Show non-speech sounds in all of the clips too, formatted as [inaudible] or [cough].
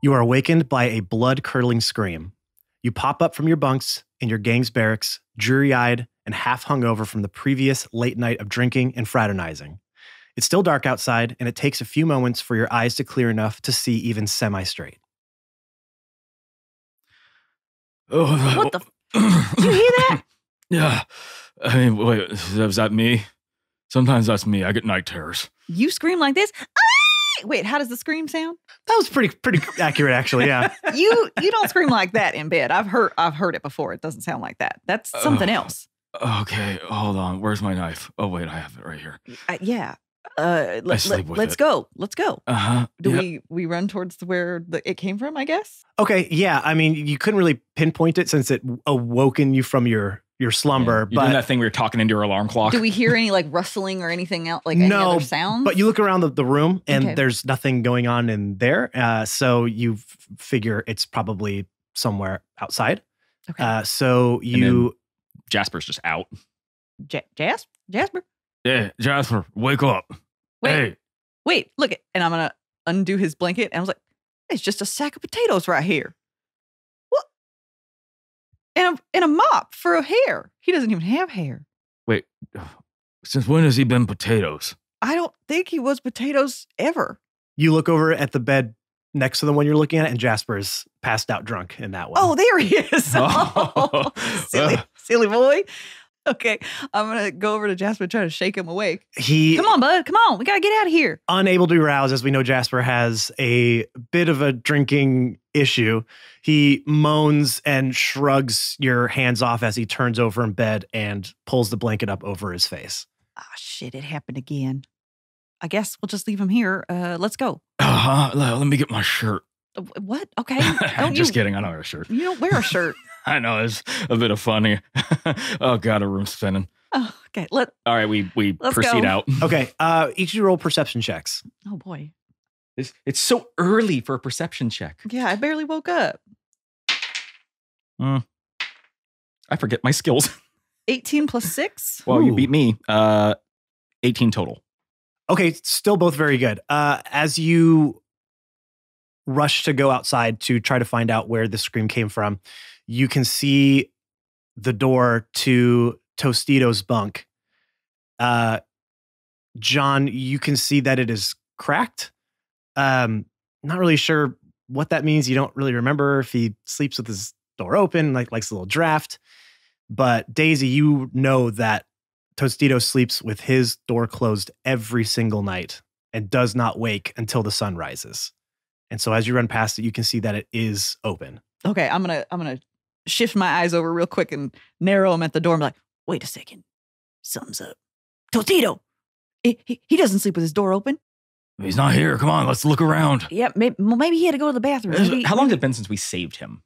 You are awakened by a blood curdling scream. You pop up from your bunks in your gang's barracks, dreary eyed and half hungover from the previous late night of drinking and fraternizing. It's still dark outside, and it takes a few moments for your eyes to clear enough to see even semi straight. Oh, What the? F- [clears throat] Did you hear that? [laughs] Yeah. I mean, wait, was that me? Sometimes that's me. I get night terrors. You scream like this? "Ah!" Wait, how does the scream sound? That was pretty pretty accurate, actually. Yeah. [laughs] You you don't scream like that in bed. I've heard I've heard it before. It doesn't sound like that. That's something else. Okay, hold on. Where's my knife? Oh, wait, I have it right here. Uh, yeah. Uh, let, sleep with us go. Let's go. Uh huh. Do we we run towards where the, it came from? I guess. Okay. Yeah. I mean, you couldn't really pinpoint it since it awoken you from your your slumber, You're doing but that thing where you're talking into your alarm clock. Do we hear any like rustling or anything else? Like any No, other sounds? but you look around the, the room and Okay. there's nothing going on in there. Uh, so you f- figure it's probably somewhere outside. Okay. Uh, so you Jasper's just out. Ja- Jas- Jasper. Yeah, Jasper, wake up. Wait. Hey, Wait. Look it. And I'm gonna undo his blanket. And I was like, it's just a sack of potatoes right here. What? And a and a mop for a hair. He doesn't even have hair. wait. [sighs] Since when has he been potatoes? I don't think he was potatoes ever. you look over at the bed next to the one you're looking at, and Jasper's passed out drunk in that one. Oh, there he is. [laughs] Oh. [laughs] silly, silly boy. [laughs] Okay, I'm gonna go over to Jasper and try to shake him awake. he Come on, bud. Come on. We gotta get out of here. unable to be roused, as we know Jasper has a bit of a drinking issue. He moans and shrugs your hands off as he turns over in bed and pulls the blanket up over his face. Ah, shit! It happened again. I guess we'll just leave him here. Uh, let's go. Uh-huh. Let, let me get my shirt. Wh- What? Okay. [laughs] Don't just you, kidding. I don't wear a shirt. You don't wear a shirt. [laughs] I know it's a bit of funny. [laughs] oh god, a room's spinning. oh, okay. Let. All right, we we proceed go. out. Okay, uh, each of you roll perception checks. Oh boy. It's, it's so early for a perception check. Yeah, I barely woke up. I forget my skills. 18 plus six. well, you beat me. Uh, 18 total. Okay, still both very good. Uh, as you rush to go outside to try to find out where the scream came from, you can see the door to Tostito's bunk. Uh, John, you can see that it is cracked. Um, not really sure what that means. You don't really remember if he sleeps with his door open, like likes a little draft. But Daisy, you know that Tostito sleeps with his door closed every single night and does not wake until the sun rises. And so as you run past it, you can see that it is open. Okay, I'm gonna I'm gonna shift my eyes over real quick and narrow them at the door. I'm like, wait a second, something's up. Tostito, he, he, he doesn't sleep with his door open. He's not here. Come on, let's look around. Yeah, maybe, maybe he had to go to the bathroom. Maybe, How long has it been since we saved him?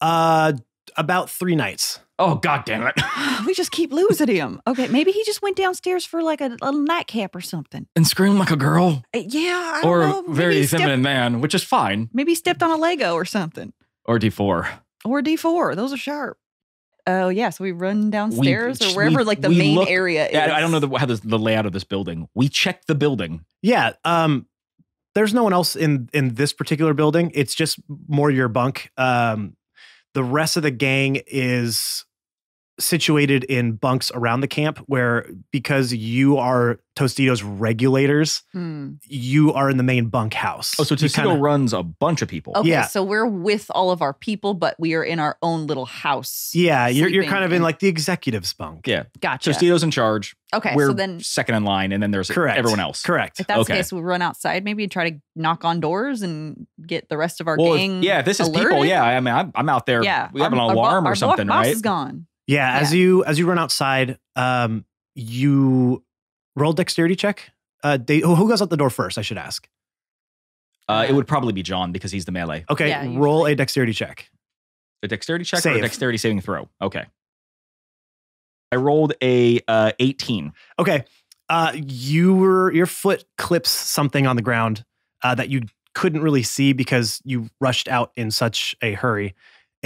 Uh about three nights. Oh god damn it. [gasps] [sighs] we just keep losing him. Okay, maybe he just went downstairs for like a, a nightcap or something. and scream like a girl Uh, Yeah, I don't or know. a Maybe very he stepped- feminine man, which is fine. Maybe he stepped on a Lego or something. Or D4. Or D4. Those are sharp. Oh, yeah. So we run downstairs we- or wherever like the main look- area is. Yeah, I don't know the, how this, the layout of this building. We checked the building. Yeah. Um there's no one else in in this particular building. It's just more your bunk. Um the rest of the gang is situated in bunks around the camp where because you are Tostito's regulators, Hmm. you are in the main bunk house. Oh, so You Tostito kinda- runs a bunch of people. Okay, Yeah. so we're with all of our people, but we are in our own little house. Yeah, you're you're kind of in in- like the executive's bunk. Yeah. Gotcha. Tostito's in charge. okay, We're so then second in line, and then there's Correct. everyone else. Correct. if that's okay. the case, we'll run outside maybe and try to knock on doors and get the rest of our Well, if- gang. yeah, if this is people, yeah, I mean, I'm, I'm out there. yeah. we have our- an alarm our or bo- something, boss right? is gone. Yeah, as you as you run outside, um, you roll dexterity check. Uh, they, who who goes out the door first? I should ask. Uh, it would probably be John because he's the melee. Okay, Yeah, roll usually. a dexterity check. A dexterity check or a dexterity saving throw? Okay. I rolled a uh, 18. Okay, uh, you were your foot clips something on the ground uh, that you couldn't really see because you rushed out in such a hurry,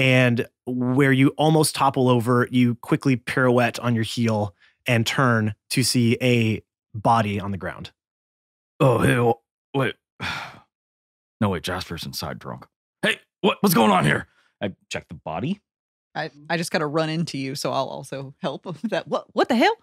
and where you almost topple over, you quickly pirouette on your heel and turn to see a body on the ground. Oh, hey, wait. [sighs] No, wait, Jasper's inside drunk. Hey, what, what's going on here? I check the body. I, I just gotta run into you, so I'll also help with [laughs] that. What what the hell?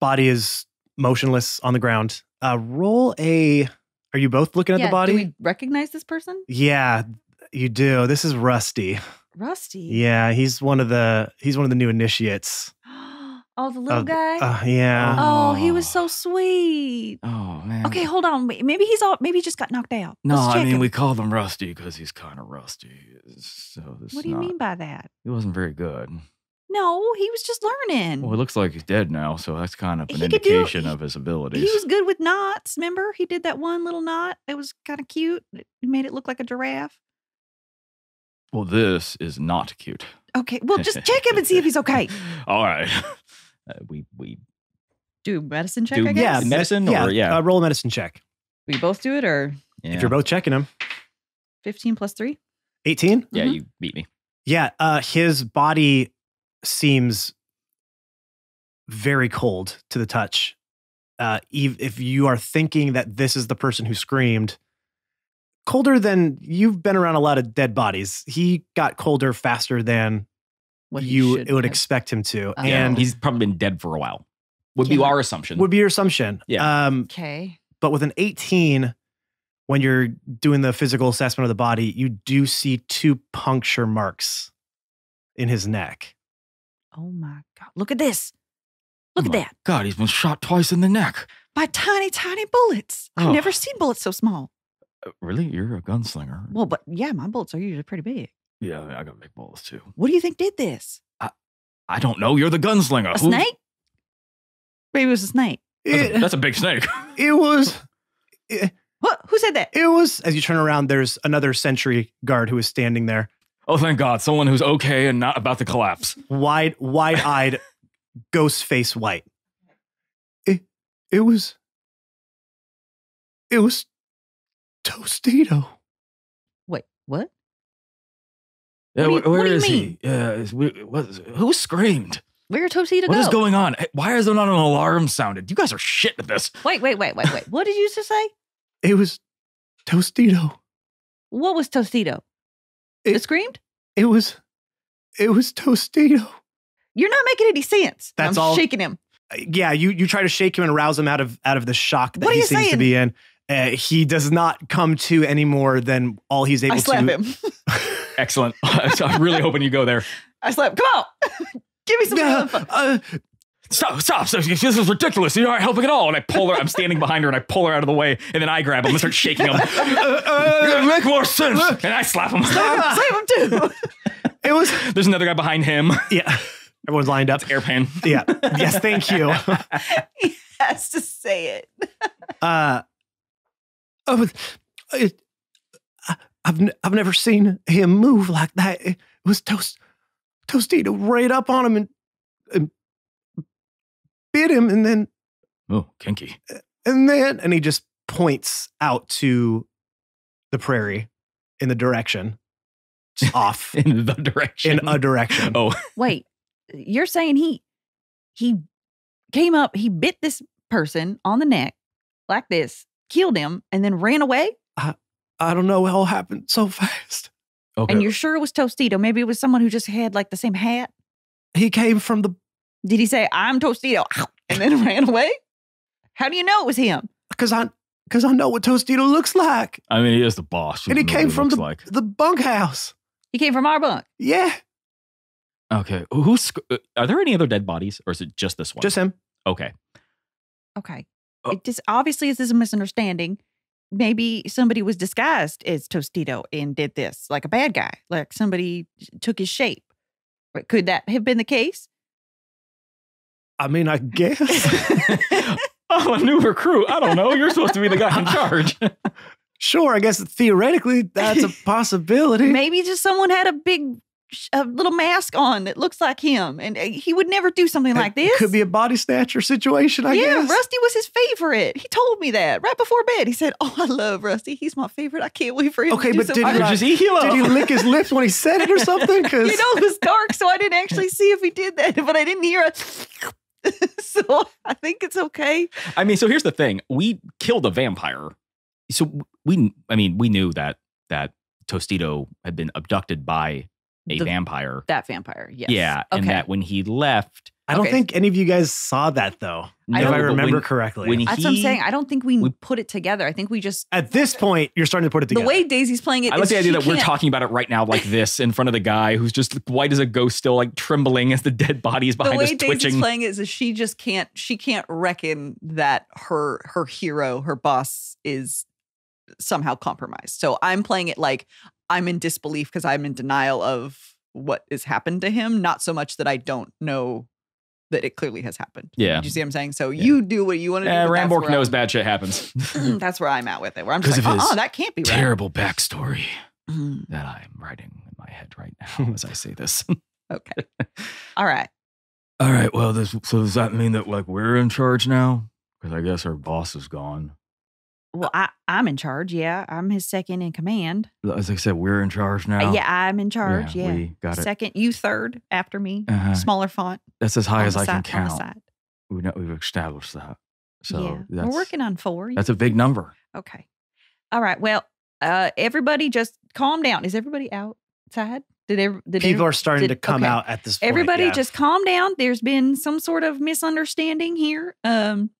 Body is motionless on the ground. Uh, roll a. Are you both looking at yeah, the body? Do we recognize this person? Yeah, you do. This is Rusty. Rusty. Yeah, he's one of the he's one of the new initiates. [gasps] oh, the little Uh, guy. Uh, yeah. oh, he was so sweet. Oh, man. Okay, hold on. Wait, Maybe he's all. Maybe he just got knocked out. No, I mean, him. we called him Rusty because he's kind of rusty. So this What do you not, mean by that? He wasn't very good. No, he was just learning. Well, it looks like he's dead now, so that's kind of an He could do- indication he- of his abilities. he was good with knots. Remember, he did that one little knot. It was kind of cute. It made it look like a giraffe. Well, this is not cute. Okay, well, just check him and see if he's okay. [laughs] All right. Uh, we we Do medicine check. Do- I guess. me- medicine yeah, or- yeah. Uh, roll a medicine check. we both do it, or yeah, If you're both checking him. fifteen plus three. 18? yeah Mhm. you beat me. Yeah, uh, his body seems very cold to the touch. Uh, ev- if you are thinking that this is the person who screamed, colder than you've been around a lot of dead bodies. He got colder faster than What you should would have. expect him to, Oh. Yeah, and he's probably been dead for a while. Would be our assumption. would be your assumption. Yeah. Um, Okay. but with an 18, when you're doing the physical assessment of the body, you do see two puncture marks in his neck. Oh my god! Look at this. Look Oh at my that. God, he's been shot twice in the neck. By tiny, tiny bullets. Oh. I've never seen bullets so small. Uh, really? You're a gunslinger? Well, but yeah, my bullets are usually pretty big. yeah, I got big balls too. What do you think did this? I don't know. You're the gunslinger. A Who- snake? Maybe it was a snake. That's a, It, that's a big snake. [laughs] it was [laughs] it, What? Who said that? it was as you turn around there's another sentry guard who is standing there oh, thank God. Someone who's okay and not about to collapse. wide wide-eyed [laughs] ghost face white it it was it was tostito Wait, what? Yeah, What do you- wh- what where do you is mean? he? Yeah, is, we, what is, who screamed? Where did Tostito What go? is going on? Why is there not an alarm sounded? You guys are shit at this. Wait, wait, wait, wait, wait. What did you just say? it was tostito What was Tostito? It- It screamed? it was it was tostito You're not making any sense. That's I'm all- shaking him. Uh, yeah you you try to shake him and rouse him out of out of the shock that What he you seems to be in uh, he does not come to any more than all he's able I slap to him. [laughs] Excellent. [laughs] I'm really hoping you go there. I slap. Come on. [laughs] Give me some Yeah, uh, Stop, stop. This is ridiculous. You're not helping at all. And I pull her, I'm standing behind her and I pull her out of the way and then I grab him and start shaking him. uh, uh, Make more sense. And I slap him. Slap him too. it was There's another guy behind him. yeah everyone's lined up Airpan. yeah yes thank you he has to say it. uh oh, it, I- I've n- I've never seen him move like that. It was toast Tostito right up on him and, and bit him, and then Oh, kinky. and then and he just points out to the prairie in the direction just [laughs] off In the direction. in a direction. Oh, Wait, you're saying he he came up, he bit this person on the neck like this, killed him, and then ran away? I I don't know. It all happened so [laughs] fast. okay. And you're sure it was Tostito? Maybe it was someone who just had like the same hat. He came from the Did he say, I'm Tostito, [laughs] and then [laughs] ran away? How do you know it was him? because I because I know what Tostito looks like, I mean, he is the boss. and he came from the like. the bunkhouse. He came from our bunk. Yeah, Okay. Who's? uh, Are there any other dead bodies, or is it just this one? just him. okay. Okay. Oh. It just obviously this is a misunderstanding. Maybe somebody was disguised as Tostito and did this, like a bad guy, like somebody took his shape. But Could that have been the case? I mean, I guess. I'm [laughs] [laughs] oh, a new recruit. I don't know. You're supposed to be the guy in charge. [laughs] sure, I guess theoretically that's a possibility. Maybe just someone had a big, sh- a little mask on that looks like him, and uh, he would never do something like this. could be a body snatcher situation, I yeah, guess. Rusty was his favorite. He told me that right before bed. He said, "Oh, I love Rusty. He's my favorite. I can't wait for him Okay, to but something did he like Just eat Hilo. Did he lick his lips when he said it or [laughs] something? Because you know, it was dark, so I didn't actually see if he did that, but I didn't hear it. [laughs] so I think it's okay. I mean, so here's the thing: we killed a vampire. so we, I mean, we knew that that Tostito had been abducted by a The- vampire. That vampire. Yes. Yeah, and that when he left, I don't Okay. think any of you guys saw that though, I if I remember when- correctly. when he- That's what I'm saying. I don't think we, we- put it together. I think we just At this point, you're starting to put it together. the way Daisy's playing it. I like is the idea she that we're talking about it right now, like this, in front of the guy who's just white as a ghost, still like trembling as the dead body is The behind way us, Daisy's twitching. playing it is that she just can't. She can't reckon that her her hero, her boss, is somehow compromised. So I'm playing it like I'm in disbelief because I'm in denial of what has happened to him. Not so much that I don't know that it clearly has happened. Yeah. Do you see what I'm saying? So Yeah. you do what you want to Eh, do. but that's knows I'm- bad shit happens. [clears throat] [laughs] that's where I'm at with it. Where I'm just 'Cause like, of his oh, that can't be right. Terrible backstory Mm, that I'm writing in my head right now as I say this. okay. [laughs] All right. All right. Well, this, so does that mean that like we're in charge now? Because I guess our boss is gone. Well, I, I'm in charge. Yeah. I'm his second in command. As I said, we're in charge Uh, now. Yeah, I'm in charge. Yeah. we got it. Second, you third after me. Uh-huh. Smaller font. That's as high on as the I can side- on the count. side. We know we've established that. So yeah. that's, We're working on four. That's a big number. okay. All right. Well, uh, everybody just calm down. Is everybody outside? Did, ev- did People every- are starting did- to come okay. out at this point. Everybody yeah. just calm down. There's been some sort of misunderstanding here. Um,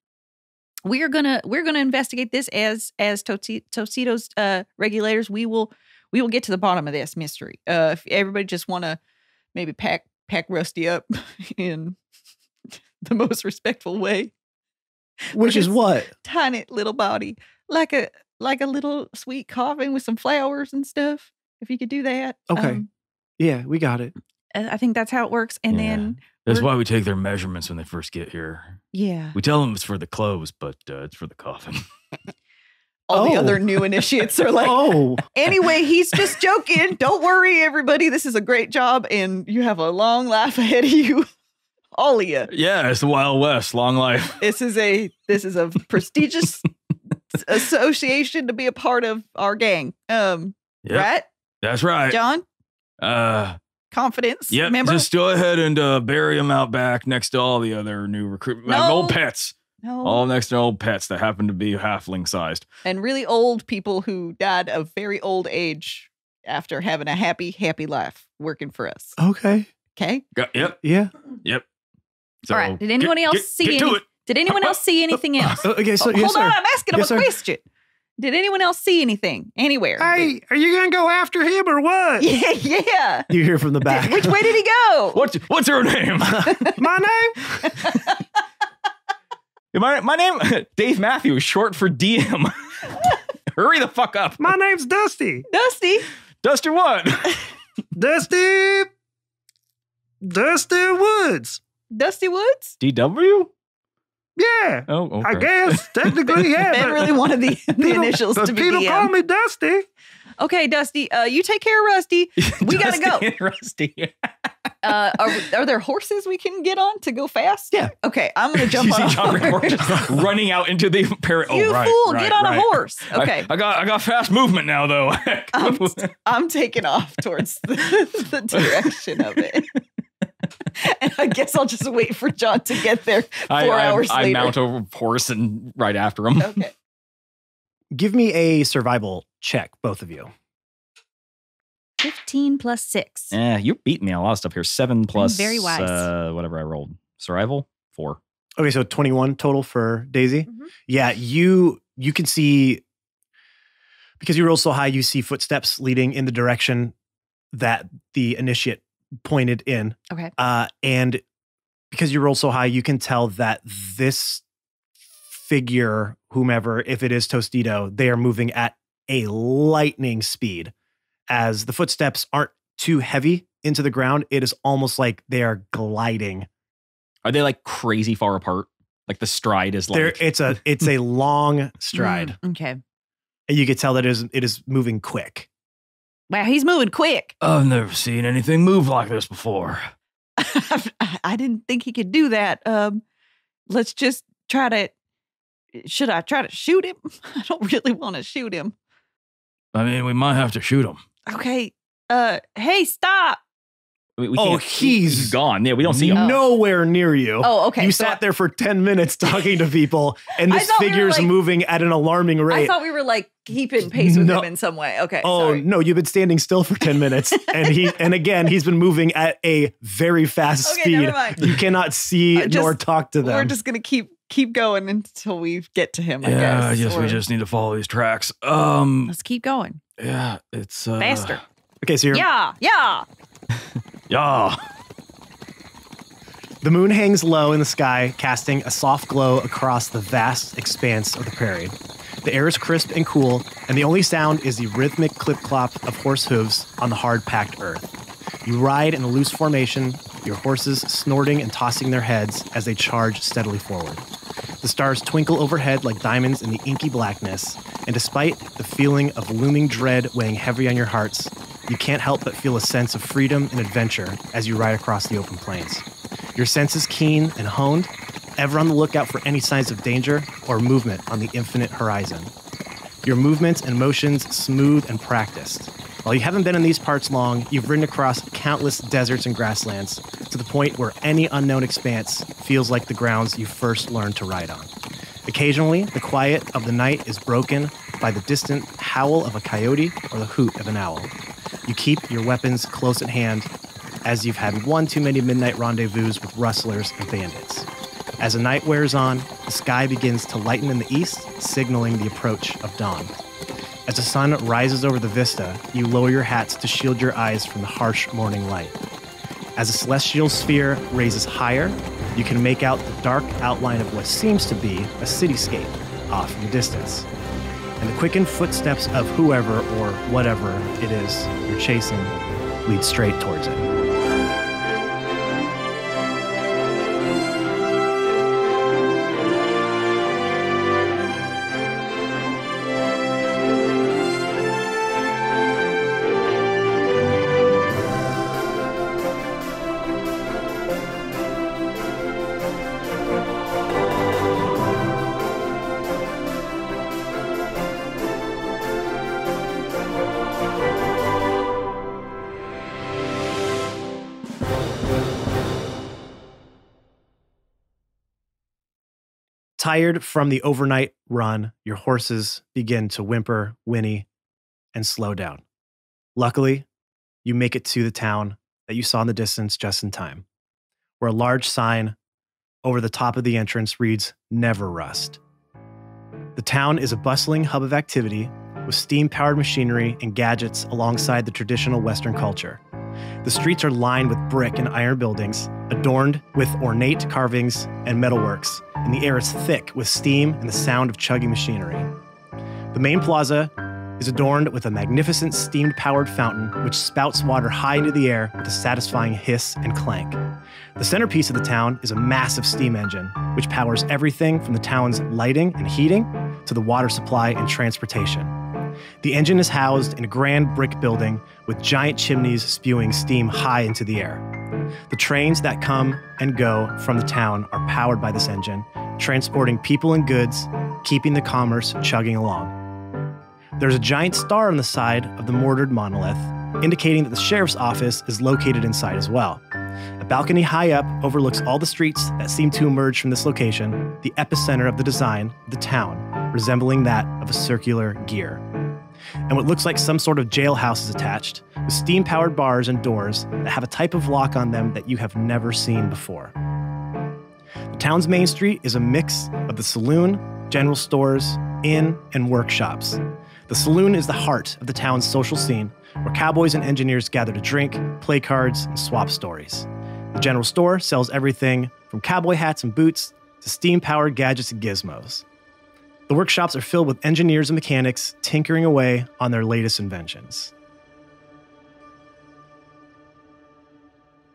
we are gonna we're gonna investigate this as as Tostitos uh, regulators. We will we will get to the bottom of this mystery. Uh, if everybody just want to maybe pack pack Rusty up [laughs] in [laughs] the most respectful way, Which is what? tiny little body like a like a little sweet coffin with some flowers and stuff. If you could do that, Okay. Um, Yeah, we got it. I I think that's how it works. And Yeah. then That's why we take their measurements when they first get here. yeah. We tell them it's for the clothes, but uh, it's for the coffin. [laughs] all the Oh. other new initiates are [laughs] like, oh, [laughs] anyway, he's just joking. Don't worry, everybody. This is a great job, and you have a long life ahead of you. All of you. yeah, it's the Wild West. Long life. This is a this is a prestigious association to be a part of our gang. Um, Yep, right, That's right. John? Uh, Confidence. Yeah, Remember? Just go ahead and uh, bury them out back next to all the other new recruit, uh, No. old pets. no. All next to old pets that happen to be halfling sized. and really old people who died of very old age after having a happy, happy life working for us. okay. Okay. Got, yep. Yeah. Yep. So All right. Did anyone get- else get- see get any- it. Did anyone else see anything [laughs] else? Oh, okay, so Oh, yes, hold on. I'm asking Yes, him a sir. Question. Did anyone else see anything anywhere? Hey, are you gonna go after him or what? [laughs] yeah, yeah. You hear from the back. Which way did he go? [laughs] What's what's her name? [laughs] My name? my my name Dave Matthews, short for DM. Hurry the fuck up. My name's Dusty. Dusty. Duster what? Dusty. Dusty Woods. Dusty Woods? DW? Yeah. Oh, okay. I guess [laughs] technically, yeah. Ben but really wanted the, the people- initials to be people DM. call me Dusty. Okay, Dusty, uh, you take care of Rusty. [laughs] We gotta go. and Rusty. [laughs] Uh, are, are there horses we can get on to go fast? Yeah. Okay, I'm gonna jump you on see a John horse. Running out into the parrot. you oh, right, fool, right, get on right. a horse. I- Okay, I, got I got fast movement now though. I'm, I'm taking off towards the, the direction of it. [laughs] and I guess I'll just wait for John to get there four I, I, hours I later. mount over horse and right after him. Okay. [laughs] Give me a survival check, both of you. 15 plus 6. Yeah, you beat me on a lot of stuff here. Seven plus very wise. Uh, whatever I rolled. Survival four. Okay, so 21 total for Daisy. Mhm. Yeah, you you can see because you roll so high, you see footsteps leading in the direction that the initiate pointed in. Okay. Uh, and because you roll so high, you can tell that this figure, whomever, if it is Tostito, they are moving at a lightning speed. As the footsteps aren't too heavy into the ground, it is almost like they are gliding. Are they like crazy far apart? Like the stride is there, like it's a it's a [laughs] long stride, Mm, okay. and you can tell that it is it is moving quick. Wow, he's moving quick. [laughs] I've never seen anything move like this before. I didn't think he could do that. Um, let's just try to. Should I try to shoot him? [laughs] I don't really want to shoot him. I mean, we might have to shoot him. Okay. Uh, hey, stop. I mean, we Oh, he's- he's gone. Yeah, we don't see him. Oh. nowhere near you. Oh, okay. You so sat there for 10 minutes talking to people, and this thought we figure is like- moving at an alarming rate. I thought we were like keeping pace with No. him in some way. Okay. Oh sorry. no, you've been standing still for 10 minutes. [laughs] and he and again, he's been moving at a very fast Okay, speed. never mind. You cannot see just- nor talk to them. We're just gonna keep keep going until we get to him. I Yeah, guess. I guess we just need to follow these tracks. Um, let's keep going yeah, it's uh, faster. okay, so you're Yeah, yeah. Yeah, The moon hangs low in the sky, casting a soft glow across the vast expanse of the prairie. The air is crisp and cool, and the only sound is the rhythmic clip clop of horse hooves on the hard packed earth. You ride in a loose formation, your horses snorting and tossing their heads as they charge steadily forward. The stars twinkle overhead like diamonds in the inky blackness, and despite the feeling of looming dread weighing heavy on your hearts, you can't help but feel a sense of freedom and adventure as you ride across the open plains. Your senses keen and honed, ever on the lookout for any signs of danger or movement on the infinite horizon. Your movements and motions smooth and practiced. While you haven't been in these parts long, you've ridden across countless deserts and grasslands to the point where any unknown expanse feels like the grounds you first learned to ride on. Occasionally, the quiet of the night is broken by the distant howl of a coyote or the hoot of an owl. You keep your weapons close at hand as you've had one too many midnight rendezvous with rustlers and bandits. As the night wears on, the sky begins to lighten in the east, signaling the approach of dawn. As the sun rises over the vista, you lower your hats to shield your eyes from the harsh morning light. As the celestial sphere raises higher, you can make out the dark outline of what seems to be a cityscape off in the distance. And the quickened footsteps of whoever or whatever it is you're chasing lead straight towards it. Tired from the overnight run, your horses begin to whimper, whinny, and slow down. Luckily, you make it to the town that you saw in the distance just in time, where a large sign over the top of the entrance reads Never Rust. The town is a bustling hub of activity with steam powered machinery and gadgets alongside the traditional Western culture. The streets are lined with brick and iron buildings, adorned with ornate carvings and metalworks, and the air is thick with steam and the sound of chugging machinery. The main plaza is adorned with a magnificent steam powered fountain which spouts water high into the air with a satisfying hiss and clank. The centerpiece of the town is a massive steam engine, which powers everything from the town's lighting and heating to the water supply and transportation. The engine is housed in a grand brick building with giant chimneys spewing steam high into the air. The trains that come and go from the town are powered by this engine, transporting people and goods, keeping the commerce chugging along. There's a giant star on the side of the mortared monolith, indicating that the sheriff's office is located inside as well. A balcony high up overlooks all the streets that seem to emerge from this location, the epicenter of the design the town, resembling that of a circular gear. And what looks like some sort of jailhouse is attached, with steam powered bars and doors that have a type of lock on them that you have never seen before. The town's main street is a mix of the saloon, general stores, inn, and workshops. The saloon is the heart of the town's social scene, where cowboys and engineers gather to drink, play cards, and swap stories. The general store sells everything from cowboy hats and boots to steam powered gadgets and gizmos. The workshops are filled with engineers and mechanics tinkering away on their latest inventions.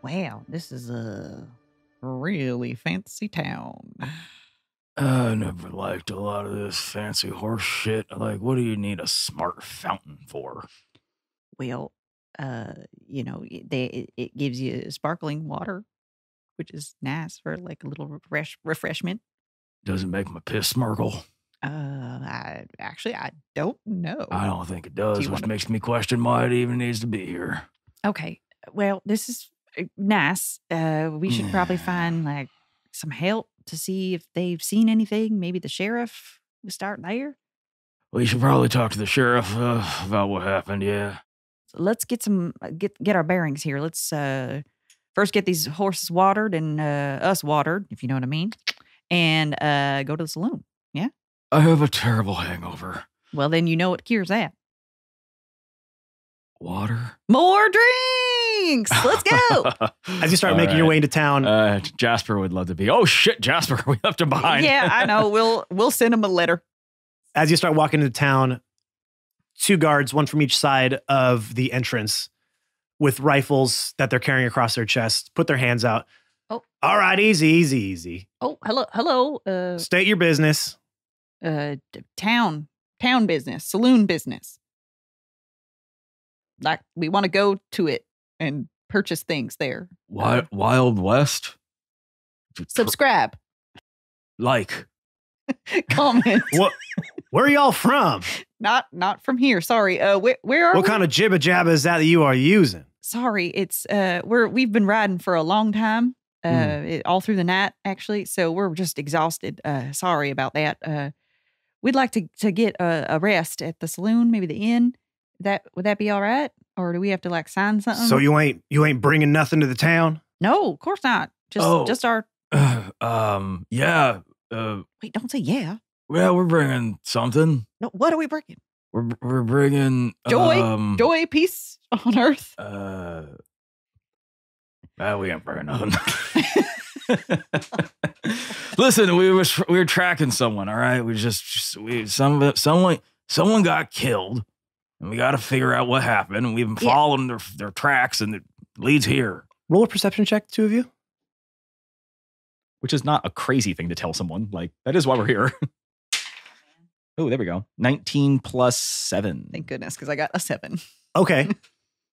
Wow, this is a really fancy town. [sighs] I never liked a lot of this fancy horse shit. Like, what do you need a smart fountain for? Well, uh, you know, it- they it, it gives you sparkling water, which is nice for like a little refresh refreshment. Doesn't make my piss smirkle. Uh, I actually I don't know. I don't think it does, you which wanna- makes me question why it even needs to be here. Okay, well, this is uh, nice. Uh, we should probably find like some help to see if they've seen anything. Maybe the sheriff. We start there. We should probably talk to the sheriff uh, about what happened. Yeah. So let's get some uh, get get our bearings here. Let's uh first get these horses watered and uh, us watered, if you know what I mean, and uh go to the saloon. I have a terrible hangover. Well, then you know what cures that. Water. More drinks. Let's go. [laughs] As you start All making your way into town, Uh, Jasper would love to be. Oh shit, Jasper, [laughs] we left him behind. yeah, I know. [laughs] We'll we'll send him a letter. as you start walking into town, two guards, one from each side of the entrance, with rifles that they're carrying across their chest, put their hands out. Oh. all right, easy, easy, easy. Oh, hello, hello. Uh, State your business. Uh, town, town business, saloon business. Like we want to go to it and purchase things there. Wild, Wild West. Subscribe, Like. [laughs] comment. [laughs] What? Where are y'all from? not not from here. Sorry. Uh, where where are What we? kind of jibba jabba is that that you are using? Sorry, it's uh, we're we've been riding for a long time. Uh, Mm. it, all through the night actually. So we're just exhausted. Uh, sorry about that. Uh, we'd like to to get a, a rest at the saloon, maybe the inn. That would that be all right? Or do we have to like sign something? So you ain't you ain't bringing nothing to the town? No, of course not. Just Oh. just our [sighs] um. Yeah. Uh. wait, don't say yeah. Well, we're bringing something. No, what are we bringing? We're we're bringing Joy, Um, Joy, peace [laughs] on earth. Uh. Well, we ain't bringing nothing. [laughs] [laughs] Listen, we was we were tracking someone. All right, we just, just we some someone someone got killed, and we got to figure out what happened. And we've been Yeah. following their their tracks, and it leads here. Roll a perception check, two of you. which is not a crazy thing to tell someone. Like that is why we're here. [laughs] oh, there we go. 19 plus 7. Thank goodness, because I got a seven. Okay. [laughs]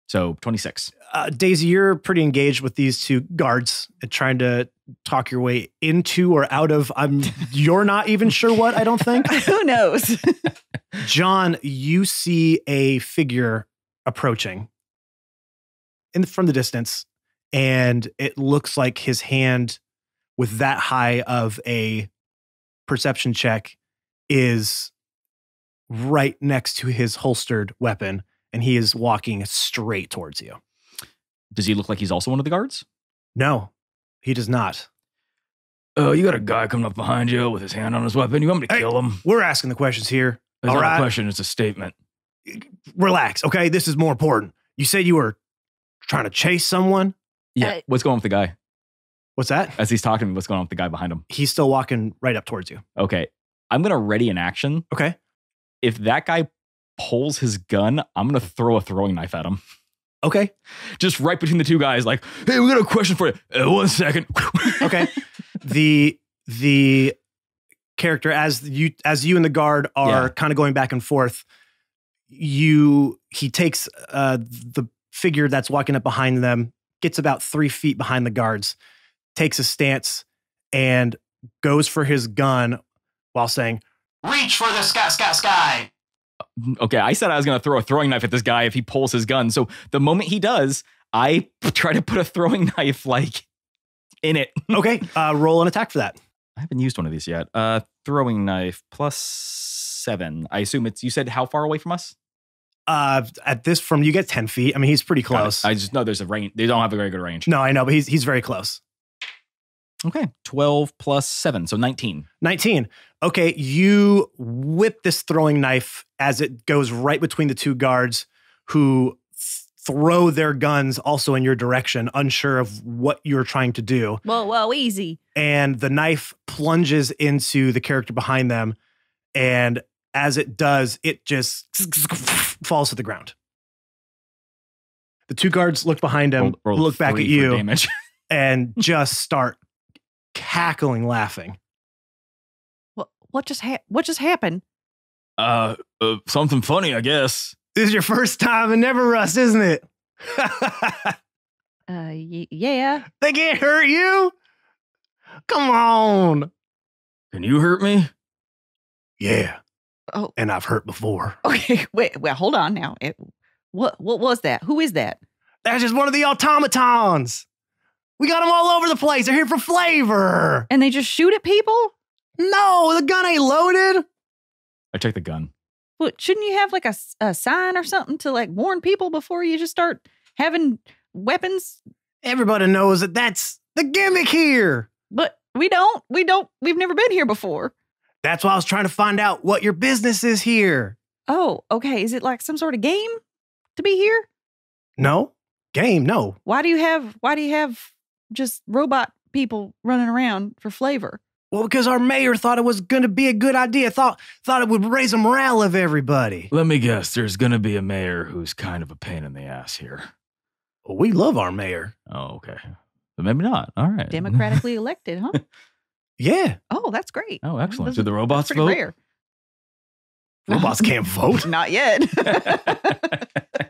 So 26. uh, Daisy, you're pretty engaged with these two guards and trying to talk your way into or out of. I'm. [laughs] You're not even sure what. I don't think. [laughs] Who knows? [laughs] John, you see a figure approaching in from the distance, and it looks like his hand, with that high of a perception check, is right next to his holstered weapon, and he is walking straight towards you. Does he look like he's also one of the guards? No, he does not. Oh, you got a guy coming up behind you with his hand on his weapon. You want me to Hey. kill him? We're asking the questions here. It's all not right. a question, it's a statement. Relax, okay? This is more important. You said you were trying to chase someone. Yeah. Uh, what's going on with the guy? What's that? As he's talking what's going on with the guy behind him? He's still walking right up towards you. Okay. I'm going to ready an action. Okay. If that guy pulls his gun, I'm going to throw a throwing knife at him. Okay. Just right between the two guys, like, hey, we got a question for you. Uh, one second. [laughs] Okay. the the character as you as you and the guard are Yeah. kind of going back and forth, you he takes uh the figure that's walking up behind them, gets about three feet behind the guards, takes a stance, and goes for his gun while saying, Reach for the sky, sky, sky. Okay, I said I was going to throw a throwing knife at this guy if he pulls his gun. So the moment he does, I [laughs] try to put a throwing [laughs] knife like in it. [laughs] Okay, uh, roll an attack for that. I haven't used one of these yet. Uh, throwing knife plus seven. I assume it's. You said how far away from us? Uh, at this from you get 10 feet. I mean, he's pretty close. I just know there's a range. They don't have a very good range. no, I know, but he's he's very close. Okay, twelve plus seven, so nineteen. 19. Okay, you whip this throwing knife as it goes right between the two guards who th- throw their guns also in your direction, unsure of what you're trying to do. whoa, whoa, easy. And the knife plunges into the character behind them. And as it does, it just falls to the ground. The two guards look behind him, Roll- roll look back at you, Damage. [laughs] and just start cackling laughing. What what just ha- what just happened? Uh, uh, something funny, I guess. This is your first time in Never Rust, isn't it? [laughs] Uh, y- yeah. they can't hurt you. Come on. Can you hurt me? Yeah, Oh, and I've hurt before. [laughs] okay. Wait, well, hold on now. It, what what was that? Who is that? That's just one of the automatons. We got them all over the place. They're here for flavor. And they just shoot at people? No, the gun ain't loaded. I checked the gun. What shouldn't you have like a, a sign or something to like warn people before you just start having weapons? Everybody knows that that's the gimmick here. But we don't. We don't. We've never been here before. That's why I was trying to find out what your business is here. Oh, okay. Is it like some sort of game to be here? No, game, no. Why do you have why do you have just robot people running around for flavor? Well, because our mayor thought it was going to be a good idea. Thought thought it would raise the morale of everybody. Let me guess. There's gonna be a mayor who's kind of a pain in the ass here. Well, we love our mayor. Oh, okay. But maybe not. All right. Democratically [laughs] elected, huh? Yeah, Oh, that's great. Oh, excellent. Those Did the are- that's robots pretty vote? rare. robots can't vote. [laughs] Not yet. [laughs]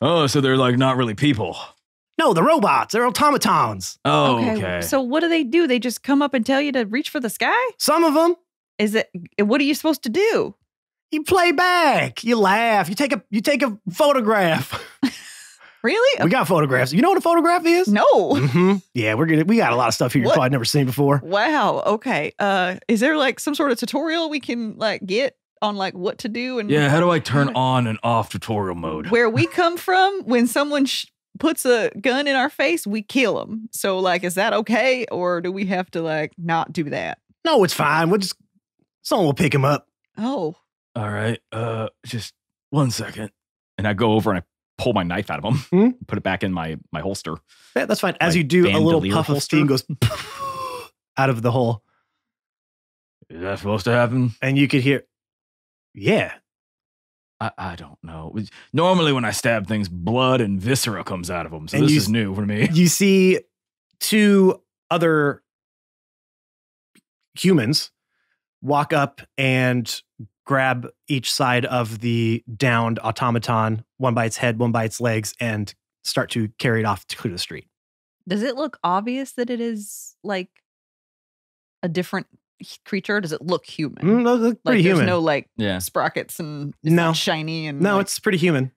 oh, so they're like not really people. No, the robots. They're automatons. Oh, okay. So what do they do? They just come up and tell you to reach for the sky? Some of them, Is it what are you supposed to do? you play back. You laugh. You take a you take a photograph. [laughs] Really? we got photographs. You know what a photograph is? no. Mm-hmm. Yeah, we're gonna we got a lot of stuff here you've probably never seen before. Wow. Okay. Uh is there like some sort of tutorial we can like get on like what to do and yeah, how do I turn [laughs] on and off tutorial mode? where we [laughs] come from when someone sh- puts a gun in our face, we kill them. So like is that okay or do we have to like not do that? No, it's fine. We'll just someone will pick him up. Oh. All right. Uh just one second. And I go over and I pull my knife out of him, Hmm? put it back in my my holster. Yeah, that's fine. As Like you do, a little bandolier puff of steam goes [laughs] out of the hole, Is that supposed to happen? and you could hear, yeah, I, I don't know. Normally, when I stab things, blood and viscera comes out of them. So And this you is new for me. you see two other humans walk up and grab each side of the downed automaton, one by its head, one by its legs, and start to carry it off to the street. Does it look obvious that it is like a different h- creature? Does it look human? Mm, those look like pretty there's human. no like Yeah. sprockets and it's No. not shiny and no, like- it's pretty human.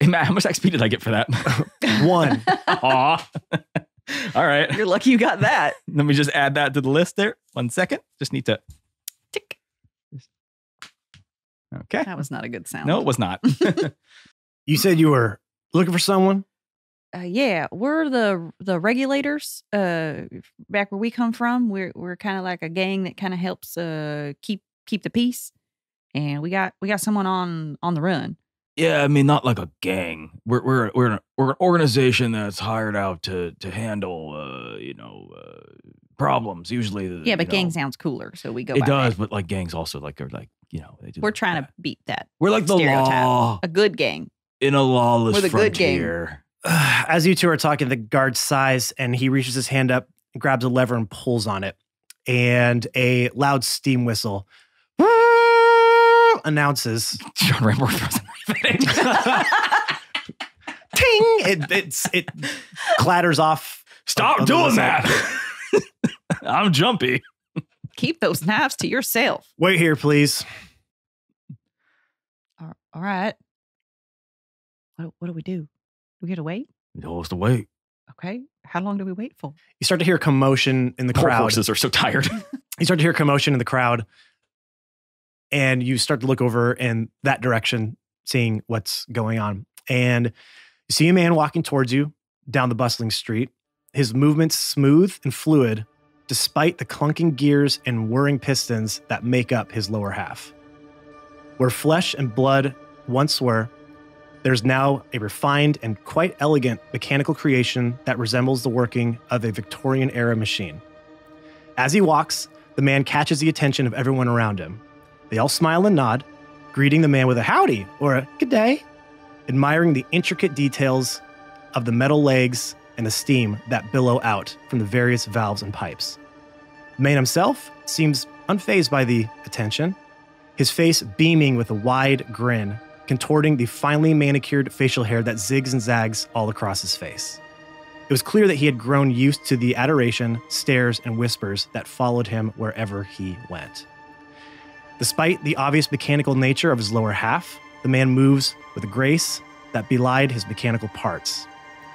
Hey, Matt, how much XP did I get for that? [laughs] One. [laughs] Aw. [laughs] All right. You're lucky you got that. Let me just add that to the list there. One second. Just need to. Tick. Okay. That was not a good sound. No, it was not. You said you were looking for someone. Uh, yeah, we're the the regulators. Uh, back where we come from, we're we're kind of like a gang that kind of helps uh keep keep the peace. And we got we got someone on on the run. yeah, I mean, not like a gang. We're we're we're an, we're an organization that's hired out to to handle uh, you know uh, problems. Usually, the, Yeah, but you gang know, sounds cooler, so we go. It by does, that. but like gangs also like are like you know they do. We're like trying that. to beat that. We're like the law A good gang. in a lawless We're the good gang. Frontier. [sighs] As you two are talking, the guard sighs and he reaches his hand up, grabs a lever, and pulls on it. And a loud steam whistle [laughs] announces [laughs] John Rambo wasn't [laughs] ting. It it's it clatters off. Stop of the doing that. I'm jumpy. Keep those knives to yourself. Wait here, please. All all right. What what do we do? We have to wait? He told us to wait. Okay. How long do we wait for? You start to hear commotion in the [laughs] Poor crowd. horses are so tired. [laughs] You start to hear commotion in the crowd, and you start to look over in that direction, seeing what's going on. And you see a man walking towards you down the bustling street. His movements smooth and fluid, despite the clunking gears and whirring pistons that make up his lower half. Where flesh and blood once were, there's now a refined and quite elegant mechanical creation that resembles the working of a Victorian era machine. As he walks, the man catches the attention of everyone around him. They all smile and nod, greeting the man with a howdy or a good day, admiring the intricate details of the metal legs and the steam that billow out from the various valves and pipes. The man himself seems unfazed by the attention, his face beaming with a wide grin, contorting the finely manicured facial hair that zigs and zags all across his face. It was clear that he had grown used to the adoration, stares, and whispers that followed him wherever he went. Despite the obvious mechanical nature of his lower half, the man moves with a grace that belied his mechanical parts.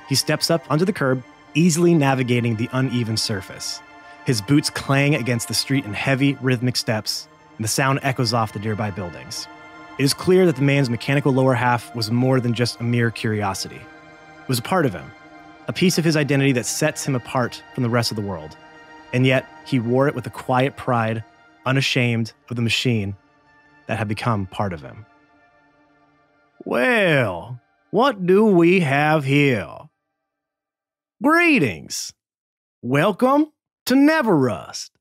He steps up onto the curb, easily navigating the uneven surface. His boots clang against the street in heavy, rhythmic steps, and the sound echoes off the nearby buildings. It is clear that the man's mechanical lower half was more than just a mere curiosity. It was a part of him, a piece of his identity that sets him apart from the rest of the world. And yet, he wore it with a quiet pride, unashamed of the machine that had become part of him. Well, what do we have here? Greetings. Welcome to Never Rust.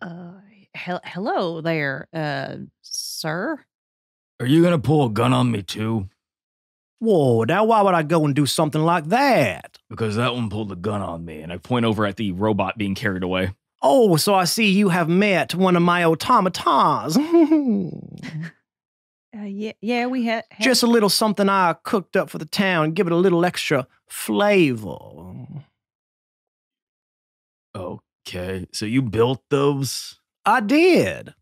Uh, hel- hello there, uh, sir. Are you gonna pull a gun on me too? Whoa, now why would I go and do something like that? Because that one pulled a gun on me, and I point over at the robot being carried away. Oh, so I see you have met one of my automatons. [laughs] Uh, yeah, yeah, we had, had Just a little something I cooked up for the town, give it a little extra flavor. Okay, so you built those, I did.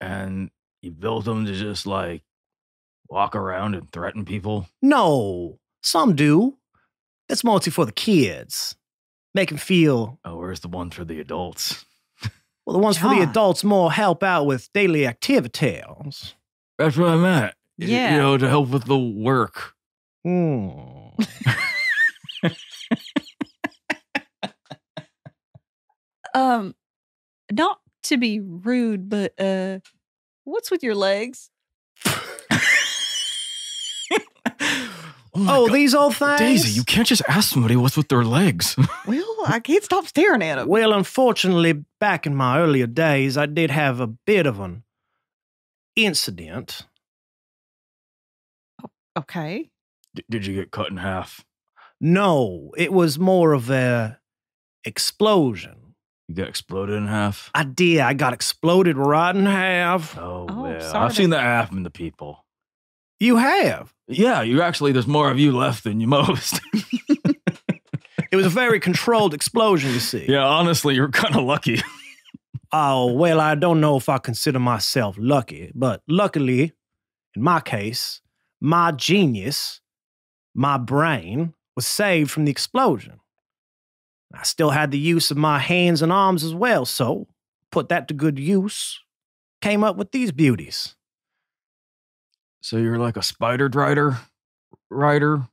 and you built them to just like walk around and threaten people. No, some do. It's mostly for the kids. Make them feel, Oh, where's the one for the adults? well, the ones for the adults more help out with daily activities. That's what I meant. Y- Yeah. you know, to help with the work. Hmm. [laughs] um, not to be rude, but uh, what's with your legs? [laughs] my Oh, these old things? Daisy, you can't just ask somebody what's with their legs. [laughs] Well, I can't stop staring at them. Well, unfortunately, back in my earlier days, I did have a bit of an incident. Okay. D- Did you get cut in half? No, it was more of a explosion. You got exploded in half? I did. I got exploded right in half. Oh, Oh, well. sorry I've seen that happen to people. You have. Yeah, you actually, there's more of you left than you most. [laughs] It was a very controlled explosion, you see. yeah, honestly, you're kind of lucky. [laughs] Oh, well, I don't know if I consider myself lucky, but luckily, in my case, my genius, my brain, was saved from the explosion. I still had the use of my hands and arms as well, so put that to good use. Came up with these beauties. So you're like a spider rider, rider.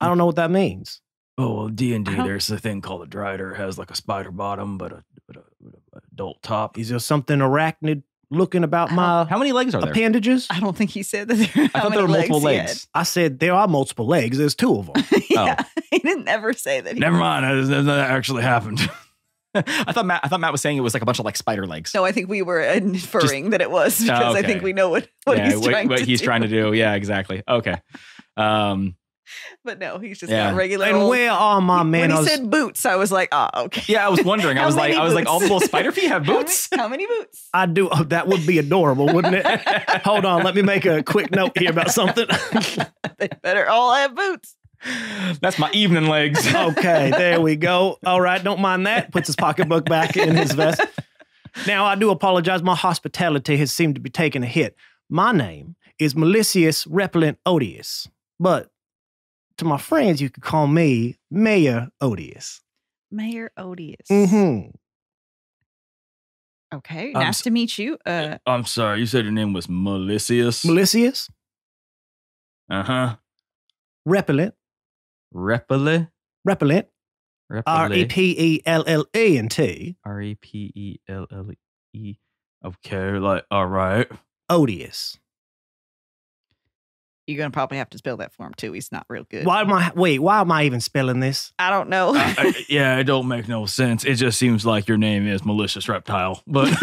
I don't know what that means. Oh well, D and D. There's a thing called a drider. It has like a spider bottom, but a, but a, but a adult top. Is there something arachnid looking about my How many legs are there? appendages? I don't think he said that. There, I thought there were multiple legs. I said there are multiple legs. There's two of them. [laughs] yeah, he didn't ever say that. He Never mind. That, that actually happened. [laughs] I thought Matt. I thought Matt was saying it was like a bunch of like spider legs. No, I think we were inferring that it was because I think we know what, what yeah, he's what, trying what to he's do. trying to do. Yeah, exactly. Okay. Um. But no, he's just Yeah. got regular. and old- where are my when man? he said boots, I was like, ah, okay. Yeah, I was wondering. [laughs] I was like, many I was like, all the little spider feet have [laughs] How many- boots. How many boots? I do. Oh, that would be adorable, wouldn't it? [laughs] Hold on, let me make a quick note here about something. They better all have boots. That's my evening legs. okay, there we go. All right, don't mind that. Puts his pocketbook back in his vest. Now, I do apologize. My hospitality has seemed to be taking a hit. My name is Malicious Repellent Odious, but to my friends, you could call me Mayor Odious. Mayor Odious. Mm-hmm. Okay, I'm nice s- to meet you. Uh, I'm sorry. You said your name was Malicious. Malicious uh huh. Repellent, Repele. Repellent, R E Repele. P E L L E N T, R E P E L L E. Okay. Like, all right. Odious. You're gonna probably have to spell that for him too. He's not real good. Why am I? Wait, why am I even spelling this? I don't know. I- I- [laughs] yeah, it don't make no sense. It just seems like your name is Malicious Reptile, but [laughs]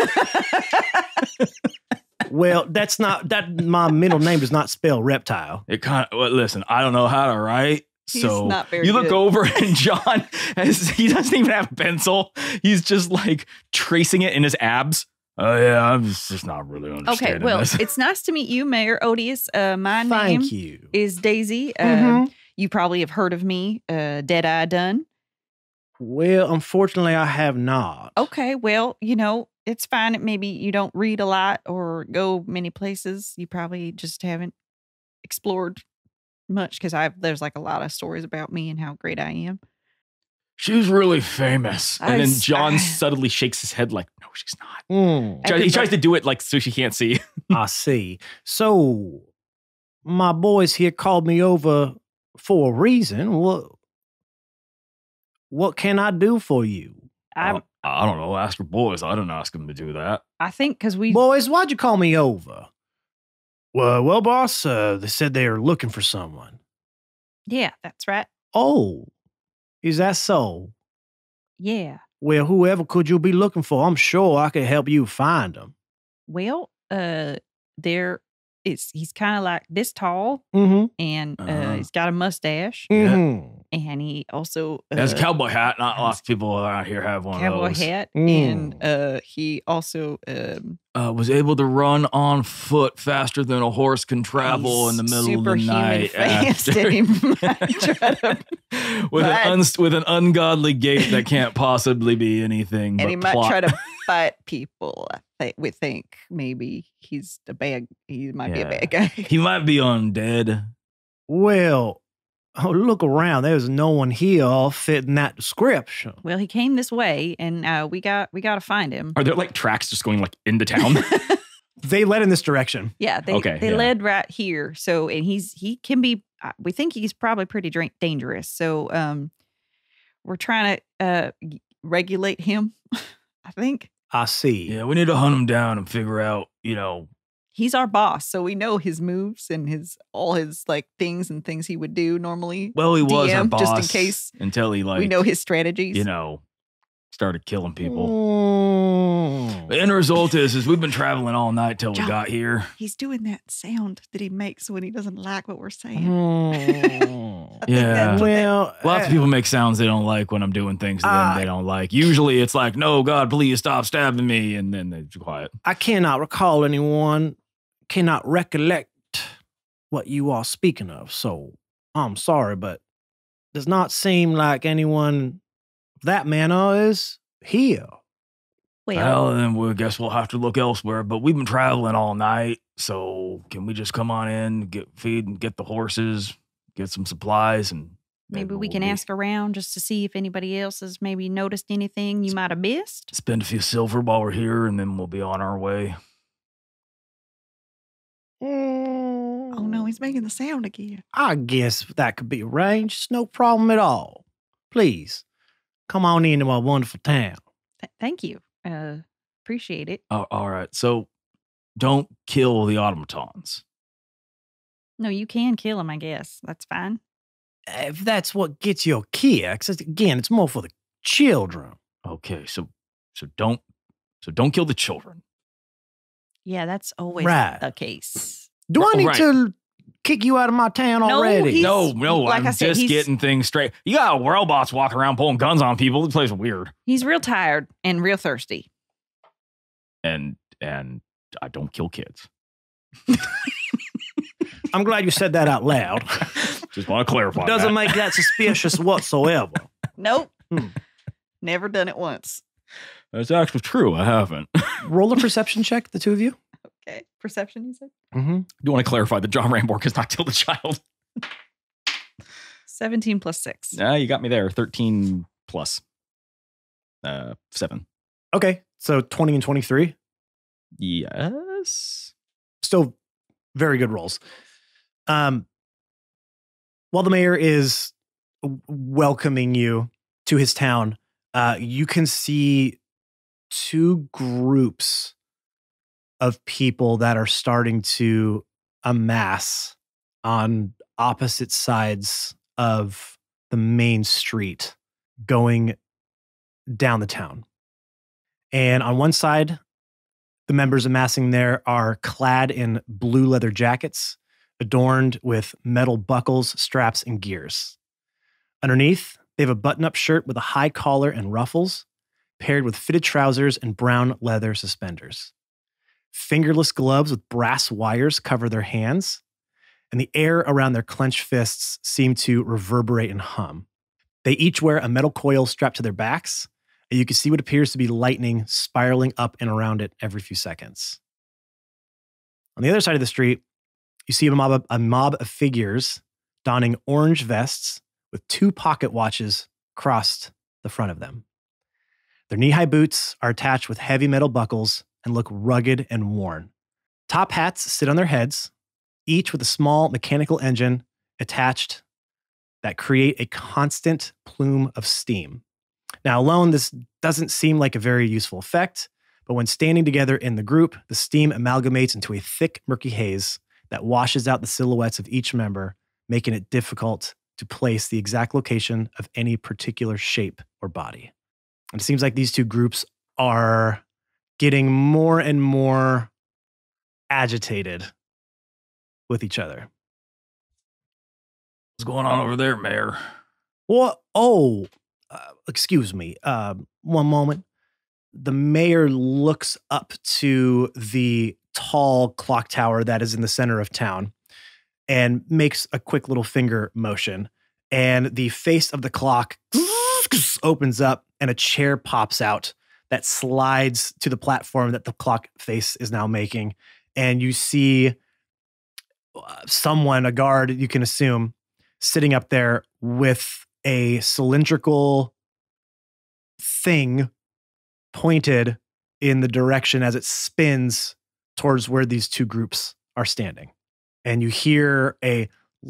Well, that's not that. My middle name does not spell reptile. it kind of. Well, listen, I don't know how to write. He's so not very you look good. over [laughs] and John has he doesn't even have a pencil. He's just like tracing it in his abs. Oh yeah, I'm just, just not really understanding. okay, understanding well, this. it's nice to meet you, Mayor Odious. Uh, my Thank name you. is Daisy. Uh, Mhm. You probably have heard of me, uh, Deadeye Dunn. Well, unfortunately, I have not. Okay, well, you know, it's fine. Maybe you don't read a lot or go many places. You probably just haven't explored much because I've there's like a lot of stories about me and how great I am. She's really famous. I And then John I- suddenly shakes his head like, no, she's not. Mm, He tries to do it like so she can't see. [laughs] I see. So, my boys here called me over for a reason. What? What can I do for you, I I don't know. Ask your boys. I didn't ask them to do that. I think because we boys? Why'd you call me over? Well, well, boss. Uh, they said they are looking for someone. yeah that's right Oh, is that so? yeah Well, whoever could you be looking for? I'm sure I could help you find them. well uh there it's he's kind of like this tall Mm-hmm. and uh, Uh-huh. he's got a mustache Mm-hmm. and he also It has a uh, cowboy hat. Not lots of people around here have one cowboy of those. hat Mm. and uh he also um Uh, was able to run on foot faster than a horse can travel in the he's middle of the night. fast, after- and he [laughs] might try to- [laughs] with but- an uns with an ungodly gait that can't possibly be anything. and but he might plot. try to [laughs] fight people I think we think maybe he's a bad he might be Yeah. a bad guy He might be undead. Well, oh, look around. There's no one here all fitting that description. well he came this way and uh we got we got to find him Are there like tracks just going like into town? [laughs] They led in this direction. Yeah, they Okay, they yeah. led right here. So and he's he can be. uh, We think he's probably pretty dra- dangerous. So um, we're trying to uh y- regulate him. [laughs] I think I see. Yeah, we need to hunt him down and figure out, you know, he's our boss, so we know his moves and his all his like things and things he would do normally. well, he was our boss just in case until he like, we know his strategies. you know, started killing people. Mm. The end result is, is we've been traveling all night till we got here. he's doing that sound that he makes when he doesn't like what we're saying. Mm. [laughs] Yeah. that's they- well, Lots of uh, people make sounds they don't like when I'm doing things to them Ah. they don't like. Usually it's like, no, God, please stop stabbing me. And then they're quiet. I cannot recall anyone, cannot recollect what you are speaking of. So I'm sorry, but does not seem like anyone of that manner is here. well, Well, then we guess we'll have to look elsewhere. But we've been traveling all night. So can we just come on in, get feed and get the horses, get some supplies and maybe we we'll can be- ask around just to see if anybody else has maybe noticed anything you might have missed. spend a few silver while we're here and then we'll be on our way. Oh no, he's making the sound again. I guess that could be arranged. It's no problem at all. Please, come on into my wonderful town. Th- thank you. Uh, appreciate it. Oh, all right. So don't kill the automatons. No, you can kill them, I guess that's fine. If that's what gets your kicks, again, it's more for the children. Okay, so so don't so don't kill the children. Yeah, that's always Right. the case. Do I need Right. to kick you out of my town No, already? no, no, like I'm I said, just getting things straight. You got world robots walking around pulling guns on people. This place is weird. He's real tired and real thirsty. and and I don't kill kids. [laughs] I'm glad you said that out loud. [laughs] Just want to clarify. Doesn't that. make that suspicious whatsoever. [laughs] Nope. Hmm. Never done it once. That's actually true. I haven't. Roll a perception check, the two of you. Okay. Perception, you said? Mm-hmm. do want to clarify that John Ramborg has not killed a child. [laughs] 17 plus 6. Uh, you got me there. Thirteen plus uh seven. Okay, so 20 and 23. Yes. Still very good rolls. Um, while the mayor is welcoming you to his town, uh, you can see two groups of people that are starting to amass on opposite sides of the main street going down the town. And on one side, the members amassing there are clad in blue leather jackets, adorned with metal buckles, straps, and gears. Underneath, they have a button up shirt with a high collar and ruffles, paired with fitted trousers and brown leather suspenders. Fingerless gloves with brass wires cover their hands, and the air around their clenched fists seem to reverberate and hum. They each wear a metal coil strapped to their backs, and you can see what appears to be lightning spiraling up and around it every few seconds. On the other side of the street, you see a mob of, a mob of figures donning orange vests with two pocket watches crossed the front of them. Their knee high boots are attached with heavy metal buckles and look rugged and worn. Top hats sit on their heads, each with a small mechanical engine attached that create a constant plume of steam. Now, alone, this doesn't seem like a very useful effect, but when standing together in the group, the steam amalgamates into a thick, murky haze that washes out the silhouettes of each member, making it difficult to place the exact location of any particular shape or body. And it seems like these two groups are getting more and more agitated with each other. What's going on over there, Mayor? What? Oh, uh, excuse me. Uh, one moment. The mayor looks up to the tall clock tower that is in the center of town and makes a quick little finger motion. And the face of the clock [sniffs] opens up and a chair pops out that slides to the platform that the clock face is now making. And you see uh, someone, a guard, you can assume, sitting up there with a cylindrical thing pointed in the direction as it spins towards where these two groups are standing. And you hear a [laughs]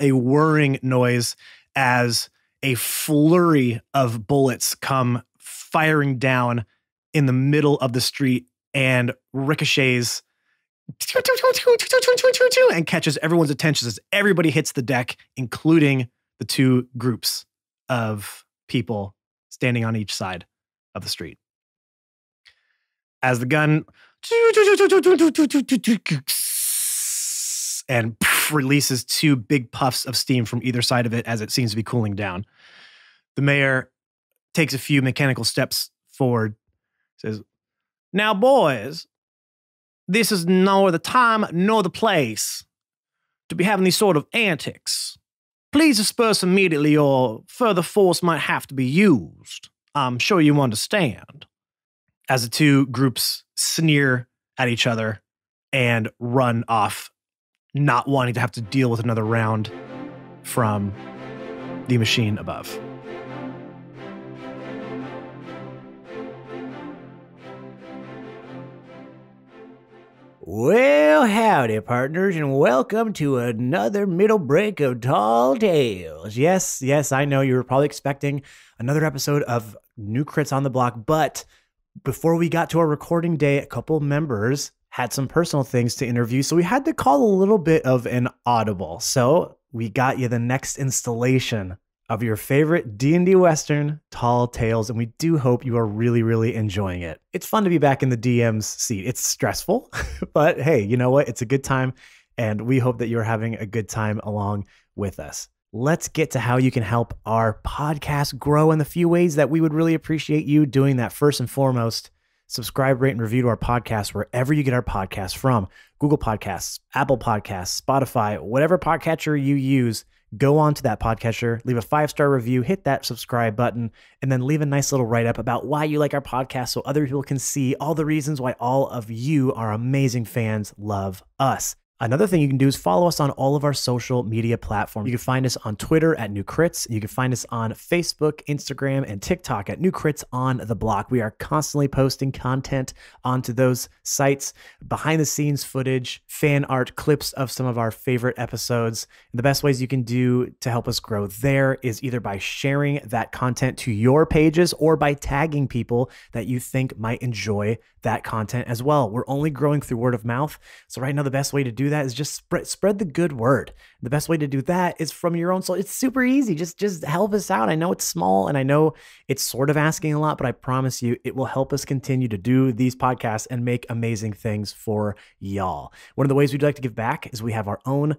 a whirring noise as a flurry of bullets come firing down in the middle of the street and ricochets and catches everyone's attention as everybody hits the deck, including the two groups of people standing on each side of the street. As the gun and releases two big puffs of steam from either side of it as it seems to be cooling down. The mayor takes a few mechanical steps forward, says, Now, boys, this is nor the time nor the place to be having these sort of antics. Please disperse immediately, or further force might have to be used. I'm sure you understand. As the two groups sneer at each other and run off, not wanting to have to deal with another round from the machine above. Well, howdy, partners, and welcome to another middle break of Tall Tales. Yes, yes, I know you were probably expecting another episode of New Crits on the Block, but before we got to our recording day, a couple members had some personal things to interview, so we had to call a little bit of an audible. So we got you the next installation of your favorite D&D Western, Tall Tales, and we do hope you are really, really enjoying it. It's fun to be back in the DM's seat. It's stressful, [laughs] but hey, you know what? It's a good time, and we hope that you're having a good time along with us. Let's get to how you can help our podcast grow in the few ways that we would really appreciate you doing that. First and foremost, subscribe, rate, and review to our podcast wherever you get our podcast from Google Podcasts, Apple Podcasts, Spotify, whatever podcatcher you use go on to that podcatcher, leave a five star review, hit that subscribe button, and then leave a nice little write up about why you like our podcast so other people can see all the reasons why all of you, our amazing fans, love us. Another thing you can do is follow us on all of our social media platforms. You can find us on Twitter at New Crits. You can find us on Facebook, Instagram, and TikTok at New Crits on the Block. We are constantly posting content onto those sites, behind the scenes footage, fan art, clips of some of our favorite episodes. And the best ways you can do to help us grow there is either by sharing that content to your pages or by tagging people that you think might enjoy that content as well. We're only growing through word of mouth. So right now the best way to do that is just spread spread the good word. The best way to do that is from your own soul. It's super easy. Just just help us out. I know it's small and I know it's sort of asking a lot, but I promise you it will help us continue to do these podcasts and make amazing things for y'all. One of the ways we'd like to give back is we have our own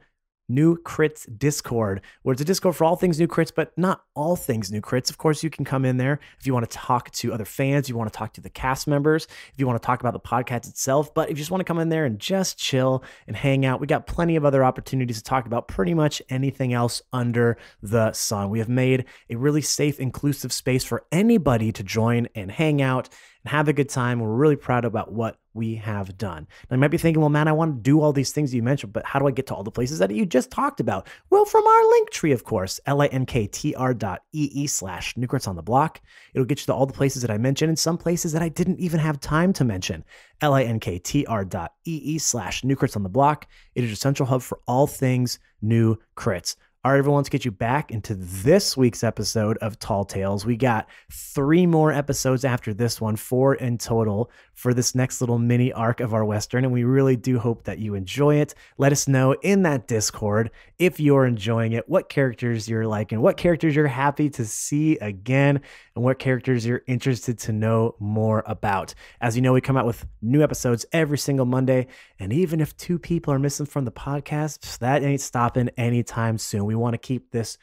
New Crits Discord, where it's a Discord for all things New Crits, but not all things New Crits. Of course, you can come in there if you want to talk to other fans, you want to talk to the cast members, if you want to talk about the podcast itself. But if you just want to come in there and just chill and hang out, we got plenty of other opportunities to talk about pretty much anything else under the sun. We have made a really safe, inclusive space for anybody to join and hang out and have a good time. We're really proud about what we have done. Now, you might be thinking, well, man, I want to do all these things you mentioned, but how do I get to all the places that you just talked about? Well, from our link tree, of course, linktr dot ee slash New Crits on the block. It'll get you to all the places that I mentioned and some places that I didn't even have time to mention. linktr dot ee slash New Crits on the block. It is your central hub for all things new crits. All right, everyone, let's get you back into this week's episode of Tall Tales. We got three more episodes after this one, four in total for this next little mini arc of our Western. And we really do hope that you enjoy it. Let us know in that Discord if you're enjoying it, what characters you're liking, what characters you're happy to see again, and what characters you're interested to know more about. As you know, we come out with new episodes every single Monday. And even if two people are missing from the podcast, that ain't stopping anytime soon. We want to keep this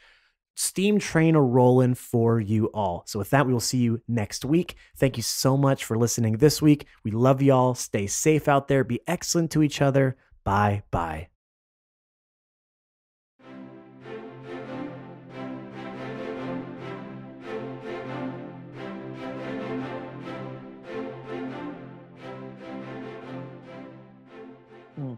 steam train a rolling for you all. So, with that, we will see you next week. Thank you so much for listening this week. We love y'all. Stay safe out there. Be excellent to each other. Bye bye.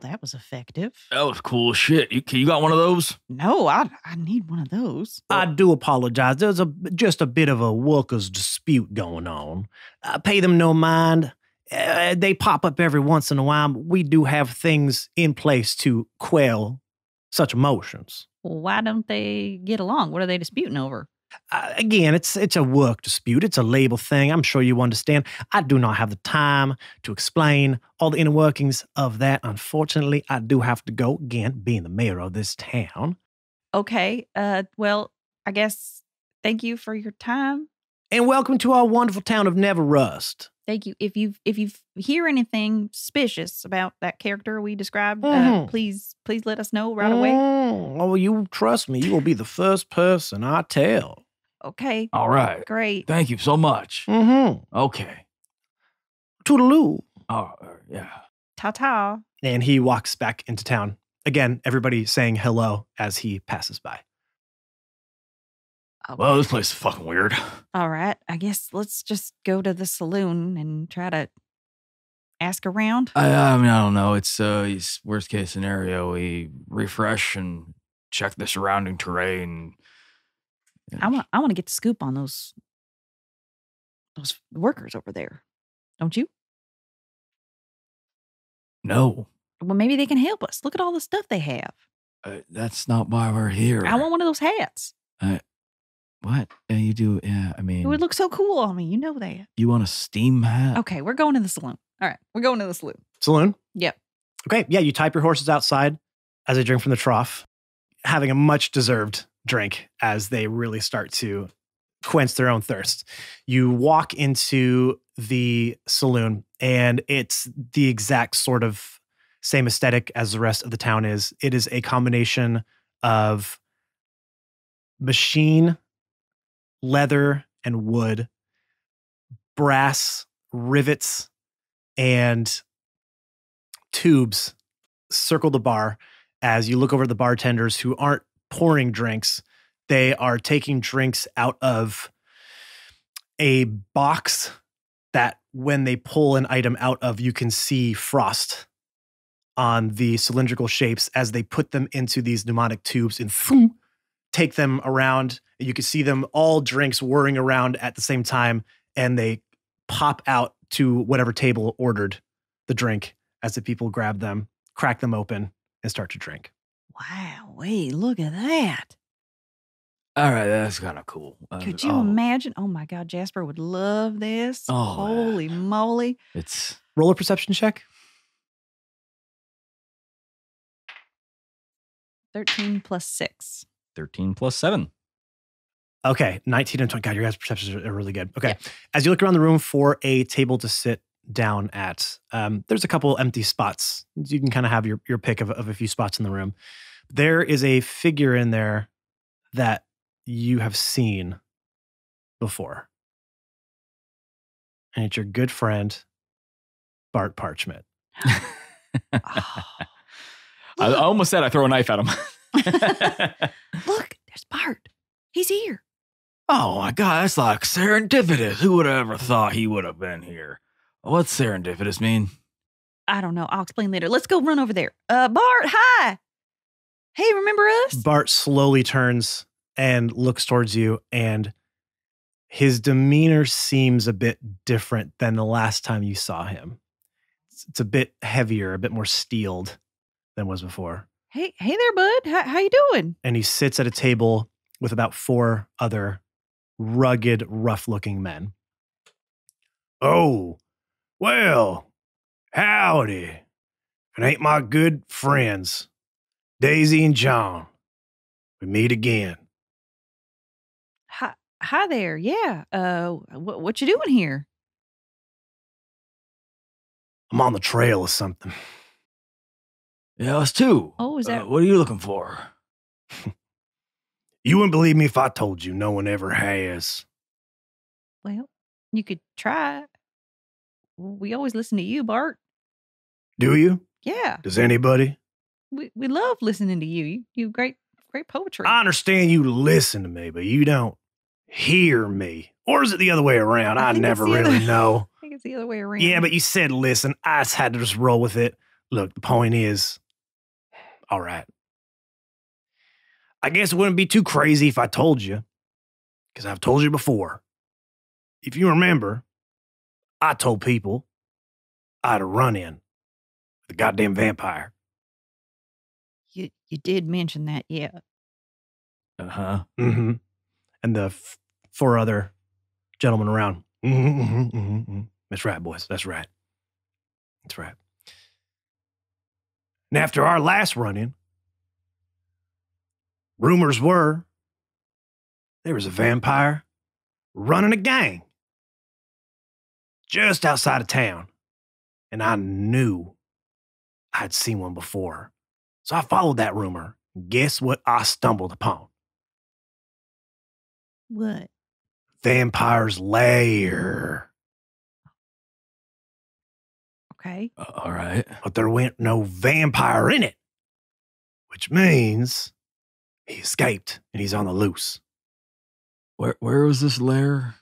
That was effective. That was cool shit. You, you got one of those? No, I I need one of those. I do apologize. There's a just a bit of a workers' dispute going on. I pay them no mind. Uh, they pop up every once in a while. But we do have things in place to quell such emotions. Why don't they get along? What are they disputing over? Uh, again, it's it's a work dispute. It's a label thing. I'm sure you understand. I do not have the time to explain all the inner workings of that. Unfortunately, I do have to go again, being the mayor of this town. Okay. Uh well, I guess thank you for your time. And welcome to our wonderful town of Never Rust. Thank you. If you if you hear anything suspicious about that character we described, uh, Mhm. please please let us know right away. Mm, Oh, you trust me. You will be the first person I tell. Okay. All right. Great. Thank you so much. Mm-hmm. Okay. Toodaloo. Oh, uh, yeah. Ta ta. And he walks back into town. Again, everybody saying hello as he passes by. Well, this place is fucking weird. All right. I guess let's just go to the saloon and try to ask around. I, I mean, I don't know. It's uh, it's worst case scenario. We refresh and check the surrounding terrain. I want I want to get the scoop on those those workers over there. Don't you? No, Well, maybe they can help us. Look at all the stuff they have. uh, that's not why we're here. I want one of those hats. What? Yeah, you do? Yeah, I mean, It would look so cool on me. You know that. you want a steam hat? Okay, we're going to the saloon. All right, we're going to the saloon. Saloon? Yep. Okay. Yeah, you type your horses outside as they drink from the trough, having a much deserved drink as they really start to quench their own thirst. You walk into the saloon, and it's the exact sort of same aesthetic as the rest of the town is. It is a combination of machine, leather, and wood, brass, rivets, and tubes circle the bar as you look over the bartenders who aren't pouring drinks. They are taking drinks out of a box that when they pull an item out of, you can see frost on the cylindrical shapes as they put them into these pneumatic tubes and thum, take them around. You can see them all drinks whirring around at the same time, and they pop out to whatever table ordered the drink as the people grab them, crack them open, and start to drink. Wow, wait, look at that. All right, that's kind of cool. Uh, Could you oh, imagine? Oh my God, Jasper would love this. Oh, Holy moly. It's Roll a perception check. 13 plus 6. 13 plus 7. Okay, 19 and 20. God, your guys' perceptions are are really good. Okay. As you look around the room for a table to sit down at, um, there's a couple empty spots. You can kind of have your, your pick of, of a few spots in the room. There is a figure in there that you have seen before. And it's your good friend, Bart Parchment. Oh, [laughs] I, I almost said I throw a knife at him. look, there's Bart. He's here. Oh my god, that's like serendipitous. Who would have ever thought he would have been here? What's serendipitous mean? I don't know. I'll explain later. Let's go run over there. Uh, Bart, hi. Hey, remember us? Bart slowly turns and looks towards you, and his demeanor seems a bit different than the last time you saw him. It's, it's a bit heavier, a bit more steeled than was before. Hey, hey there, bud. How, how you doing? And he sits at a table with about four other rugged, rough looking men. Oh, well, howdy. It ain't my good friends, Daisy and John. We meet again. Hi, hi there. Yeah. Uh, what what you doing here? I'm on the trail of something. Yeah, us too. Oh, is that? Uh, what are you looking for? [laughs] You wouldn't believe me if I told you no one ever has. well, you could try. We always listen to you, Bart. Do you? Yeah, Does anybody? we we love listening to you. You you have great great poetry. I understand you listen to me, but you don't hear me. Or is it the other way around? I I, never the other- really [laughs] know. I think it's the other way around. Yeah, but you said listen. I just had to just roll with it. Look, the point is, [sighs] all right. I guess it wouldn't be too crazy if I told you, because I've told you before. If you remember, I told people I had a run in with the goddamn vampire. you you did mention that. Yeah. Uh huh. Mm-hmm. And the f- four other gentlemen around. Mm-hmm, mm-hmm, mm-hmm, mm-hmm. That's right, boys. That's right. That's right. And after our last run in, rumors were there was a vampire running a gang just outside of town. And I knew I'd seen one before. So I followed that rumor. Guess what I stumbled upon? What? Vampire's Lair. Okay. Uh, all right. But there went no vampire in it, which means he escaped and he's on the loose. Where where was this lair?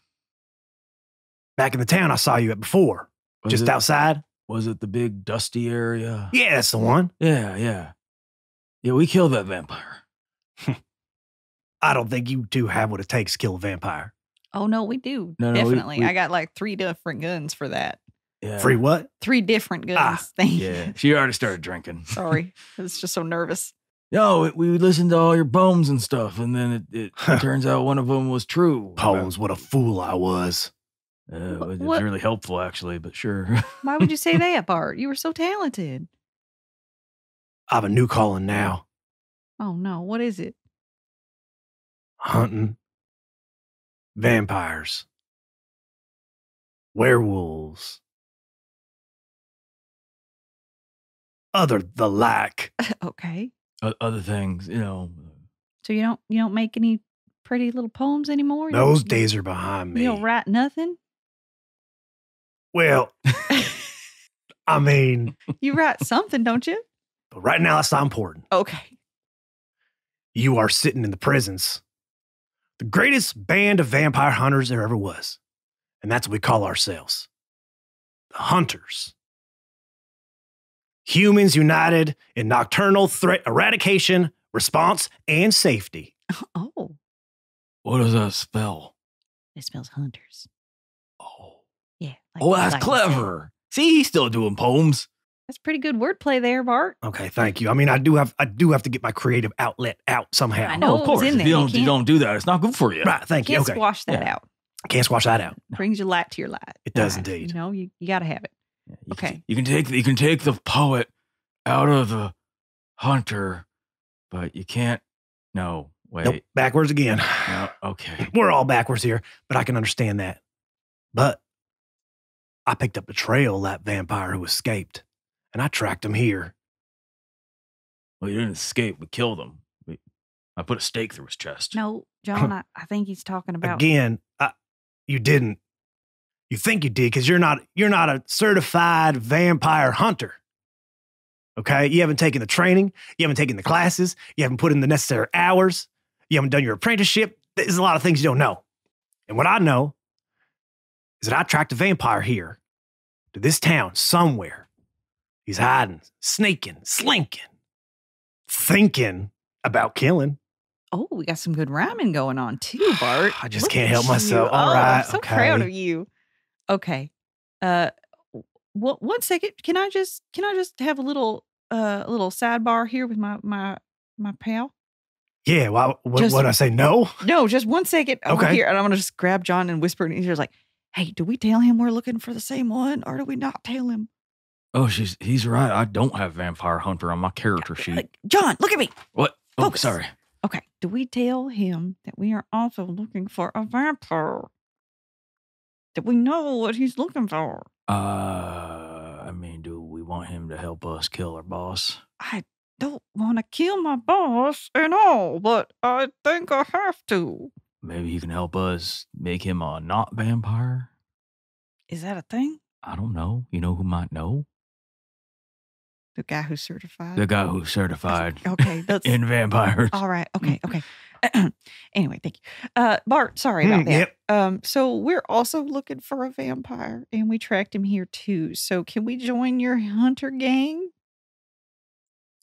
Back in the town I saw you at before, Was just it, outside. Was it the big dusty area? Yeah, that's the one. Yeah, yeah. Yeah, we killed that vampire. [laughs] I don't think you two have what it takes to kill a vampire. Oh no, we do No, no, definitely. we- I got like three different guns for that. Yeah. Free what? Three different guns. Ah, [laughs] Thank you. Yeah. She already started drinking. Sorry, [laughs] I was just so nervous. No, we we listened to all your poems and stuff, and then it, it turns out one of them was true. Poems, what a fool I was. Uh, it was What- really helpful, actually, but sure. Why would you say [laughs] that, Bart? You were so talented. I have a new calling now Oh no, what is it? hunting vampires, werewolves, other the like. [laughs] okay, O- Other things, you know. so you don't you don't make any pretty little poems anymore. You Those don't- days are behind me. You don't write nothing. Well, I mean, [laughs] You write something, don't you? but right now that's not important. Okay. You are sitting in the presence, the greatest band of vampire hunters there ever was. And that's what we call ourselves the Hunters. Humans united in nocturnal threat eradication, response, and safety. [laughs] Oh, What does that spell? it spells hunters. Oh, Yeah. like- oh that's like clever. See, he's still doing poems. That's pretty good wordplay there, Bart. Okay, thank you. I mean, I do have I do have to get my creative outlet out somehow. I know. oh, of course. in there. you You don't, you can't- don't do that, it's not good for you. Right, thank you. Can't Okay. squash that Yeah. out. Can't squash that out. Brings your light to your light. It does life. indeed. You know, you, you got to have it. Yeah, you Okay. Can, you can take you can take the poet out of the hunter, but you can't. No, wait. Nope, backwards again. No, [sighs] okay. We're all backwards here, but I can understand that. But I picked up the trail of that vampire who escaped, and I tracked him here. Well, he didn't escape. We killed him. We, I put a stake through his chest. No, [laughs] John, I, I think he's talking about. Again, uh, you didn't. You think you did because you're not. You're not a certified vampire hunter. Okay, you haven't taken the training. You haven't taken the classes. You haven't put in the necessary hours. You haven't done your apprenticeship. There's a lot of things you don't know. And what I know is that I tracked a vampire here to this town somewhere. He's hiding, sneaking, slinking, thinking about killing. Oh, we got some good rhyming going on too, [sighs] Bart. I just Look can't help myself. you. All oh, right, I'm so proud of you. Okay. Uh, w- one second. Can I just can I just have a little uh a little sidebar here with my my my pal? Yeah, well, what, Just- what I say? No. No, just one second. over Okay. Here, and I'm gonna just grab John and whisper in his ear like, "Hey, do we tell him we're looking for the same one, or do we not tell him?" Oh, she's he's right. I don't have vampire hunter on my character sheet. Like, John, look at me. What? Oh, Focus. sorry. Okay. Do we tell him that we are also looking for a vampire? That we know what he's looking for? Uh, I mean, do we want him to help us kill our boss? I don't want to kill my boss and all, but I think I have to. Maybe he can help us make him a not vampire. Is that a thing? I don't know. You know who might know? The guy who's certified. The guy who's certified Okay, [laughs] that's in vampires. all right. Okay, okay. [laughs] [laughs] [clears throat] anyway, thank you, uh, Bart. Sorry about Mm, that. Yep. Um, so we're also looking for a vampire, and we tracked him here too. So can we join your hunter gang?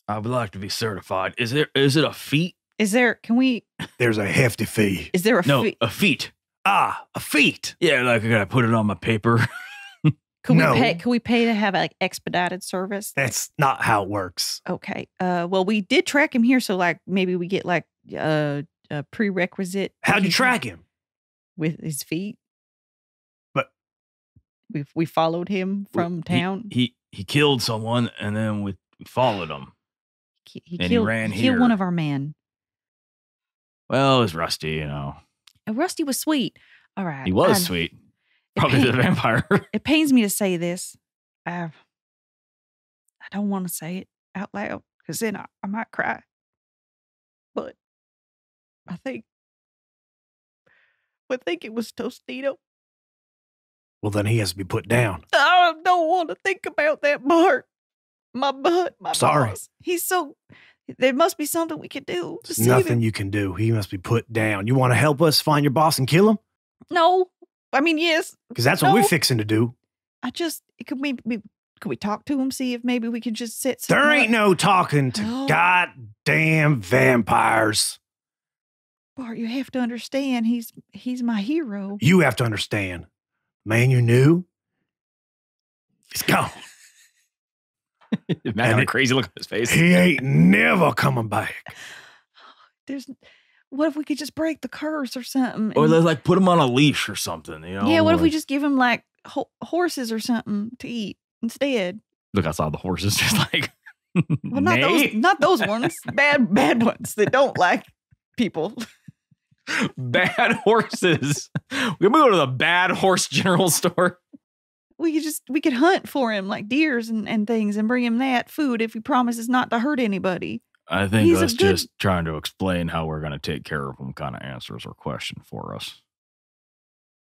I would like to be certified. Is there? Is it a feat? Is there? Can we? There's a hefty fee. Is there a? No, fee- a feat. Ah, a feat. Yeah, like I gotta put it on my paper. [laughs] Could No. we pay? Could we pay to have like expedited service? That's not how it works. Okay. Uh, well, we did track him here, so like maybe we get like uh, a prerequisite. How'd you track him? with his feet? But- we we followed him from he- town. He, he killed someone, and then we, we followed him. He, he and he killed ran he killed one of our men. Well, it was Rusty. You know, Uh, Rusty was sweet. All right. he was I- sweet. Probably the [laughs] vampire. It pains me to say this. I I don't want to say it out loud because then I, I might cry. But I think I think it was Tostito. Well, then he has to be put down. I don't want to think about that part. My butt, my Sorry. He's so. There must be something we can do. to nothing you can do. He must be put down. You want to help us find your boss and kill him? No, I mean yes. Because that's what we're fixing to do. I just could we, we could we talk to him see if maybe we could just sit. There ain't up? no talking to No. goddamn vampires. Bart, you have to understand. He's he's my hero. You have to understand. Man you knew is gone. [laughs] Imagine And a crazy look on his face. He ain't never coming back. [sighs] There's. What if we could just break the curse or something? or and- they like put him on a leash or something. You know? yeah. What if we just give him like ho- horses or something to eat instead? Look outside the horses, [laughs] just like. Well, not those, not those ones. bad, bad ones that don't like people. [laughs] [laughs] bad horses. We're gonna go to the bad horse general store. We could just we could hunt for him like deers and, and things and bring him that food if he promises not to hurt anybody. I think He's a us good- just trying to explain how we're going to take care of him kind of answers our question for us.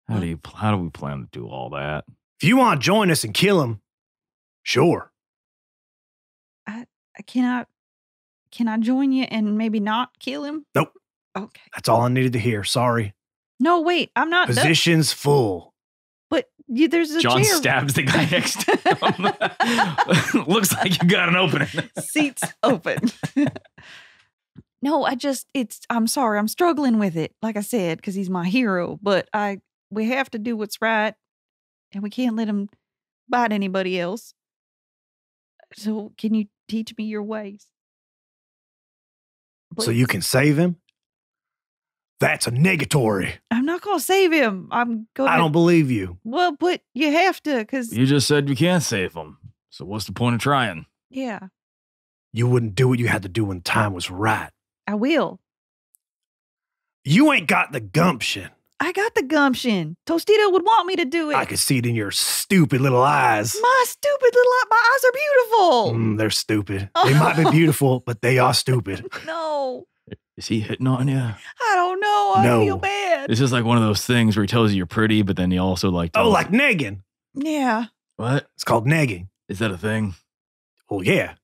How do you how do we plan to do all that? If you want to join us and kill him, sure. I can I can I join you and maybe not kill him? Nope. Okay. That's all I needed to hear. Sorry. No, wait. I'm not. done. Position's full. But you, there's a John chair. stabs the guy next to him. [laughs] Looks like you got an opening. Seats open. [laughs] no, I just it's. I'm sorry. I'm struggling with it. Like I said, because he's my hero. But I we have to do what's right, and we can't let him bite anybody else. So can you teach me your ways? So you can save him? That's a negatory. I'm not gonna save him. I'm going. To. I don't believe you. Well, but you have to, because You just said you can't save him. So what's the point of trying? yeah, You wouldn't do what you had to do when time was right. I will. You ain't got the gumption. I got the gumption. Tostito would want me to do it. I can see it in your stupid little eyes. my stupid little eye- my eyes are beautiful. Mm, they're stupid. [laughs] They might be beautiful, but they are stupid. [laughs] No, Is he hitting on you? I don't know. I feel bad. This is like one of those things where he tells you you're pretty, but then he also like Oh, tells- like negging. Yeah. what? It's called nagging. Is that a thing? Oh, yeah.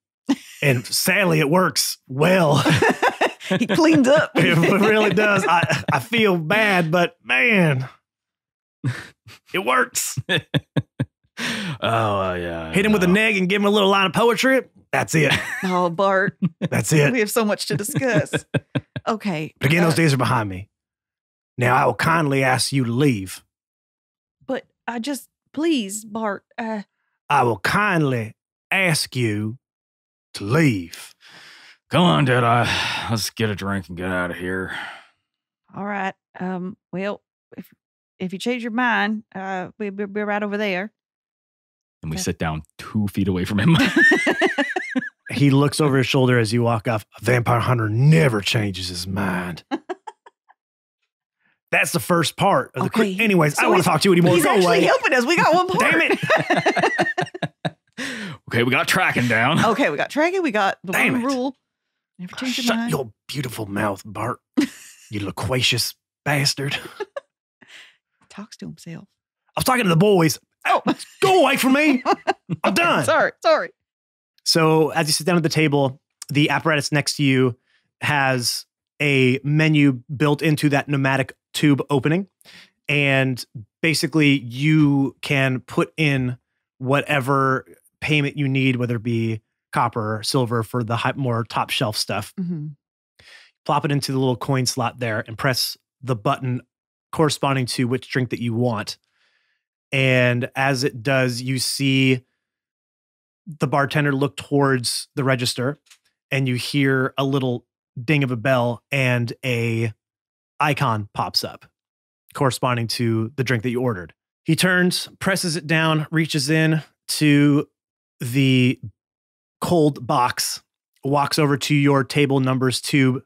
And sadly, it works well. [laughs] he cleans up. [laughs] it really does. I, I feel bad, but man, [laughs] it works. oh uh, yeah. Hit him with a no. neg and give him a little line of poetry. That's it. oh, Bart, [laughs] That's it. we have so much to discuss. Okay. But again, uh, those days are behind me. Now I will kindly ask you to leave. but I just please, Bart. Uh, I will kindly ask you to leave. Come on, Deadeye. Let's get a drink and get out of here. all right. Um. Well, if if you change your mind, uh, we'll be, be right over there. And we Okay. sit down two feet away from him. [laughs] [laughs] He looks over his shoulder as you walk off. A vampire hunter never changes his mind. [laughs] That's the first part of the. Okay, cri- Anyways, I so don't want to talk to you anymore. He's Go actually away. helping us. We got one part. Damn it. [laughs] okay, we got tracking down. [laughs] okay, we got tracking. We got the Damn one it. rule. Never change your Shut mind. your beautiful mouth, Bart. you loquacious bastard. Talks to himself. I was talking to the boys. Oh, Go away from me. I'm done. sorry, sorry. So as you sit down at the table, the apparatus next to you has a menu built into that pneumatic tube opening. And basically you can put in whatever payment you need, whether it be copper or silver for the hi- more top shelf stuff. hmm Plop it into the little coin slot there and press the button corresponding to which drink that you want. And as it does, you see the bartender look towards the register and you hear a little ding of a bell and a icon pops up corresponding to the drink that you ordered. He turns, presses it down, reaches in to the cold box, walks over to your table numbers tube,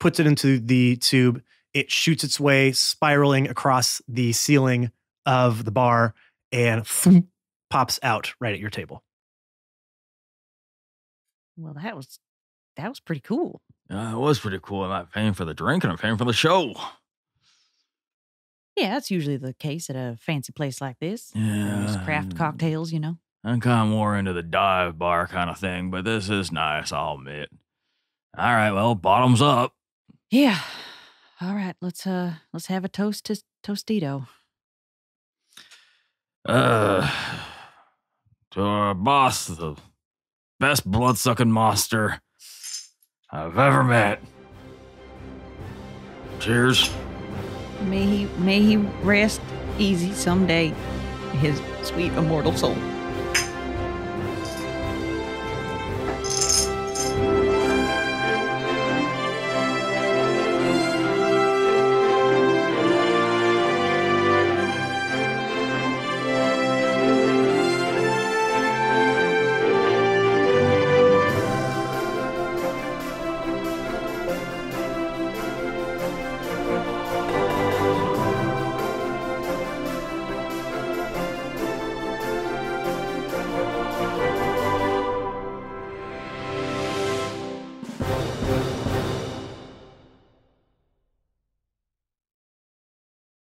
puts it into the tube. It shoots its way, spiraling across the ceiling of the bar, and pops out right at your table. Well, that was that was pretty cool. Uh, it was pretty cool. I'm not paying for the drink and I'm paying for the show. Yeah, that's usually the case at a fancy place like this. There's Yeah. craft cocktails, you know. I'm kind of more into the dive bar kind of thing, but this is nice, I'll admit. All right, well, bottoms up. Yeah. All right, let's uh let's have a toast to Tostito. Uh, to our boss, the best blood sucking monster I've ever met. Cheers. May he may he rest easy someday, his sweet immortal soul.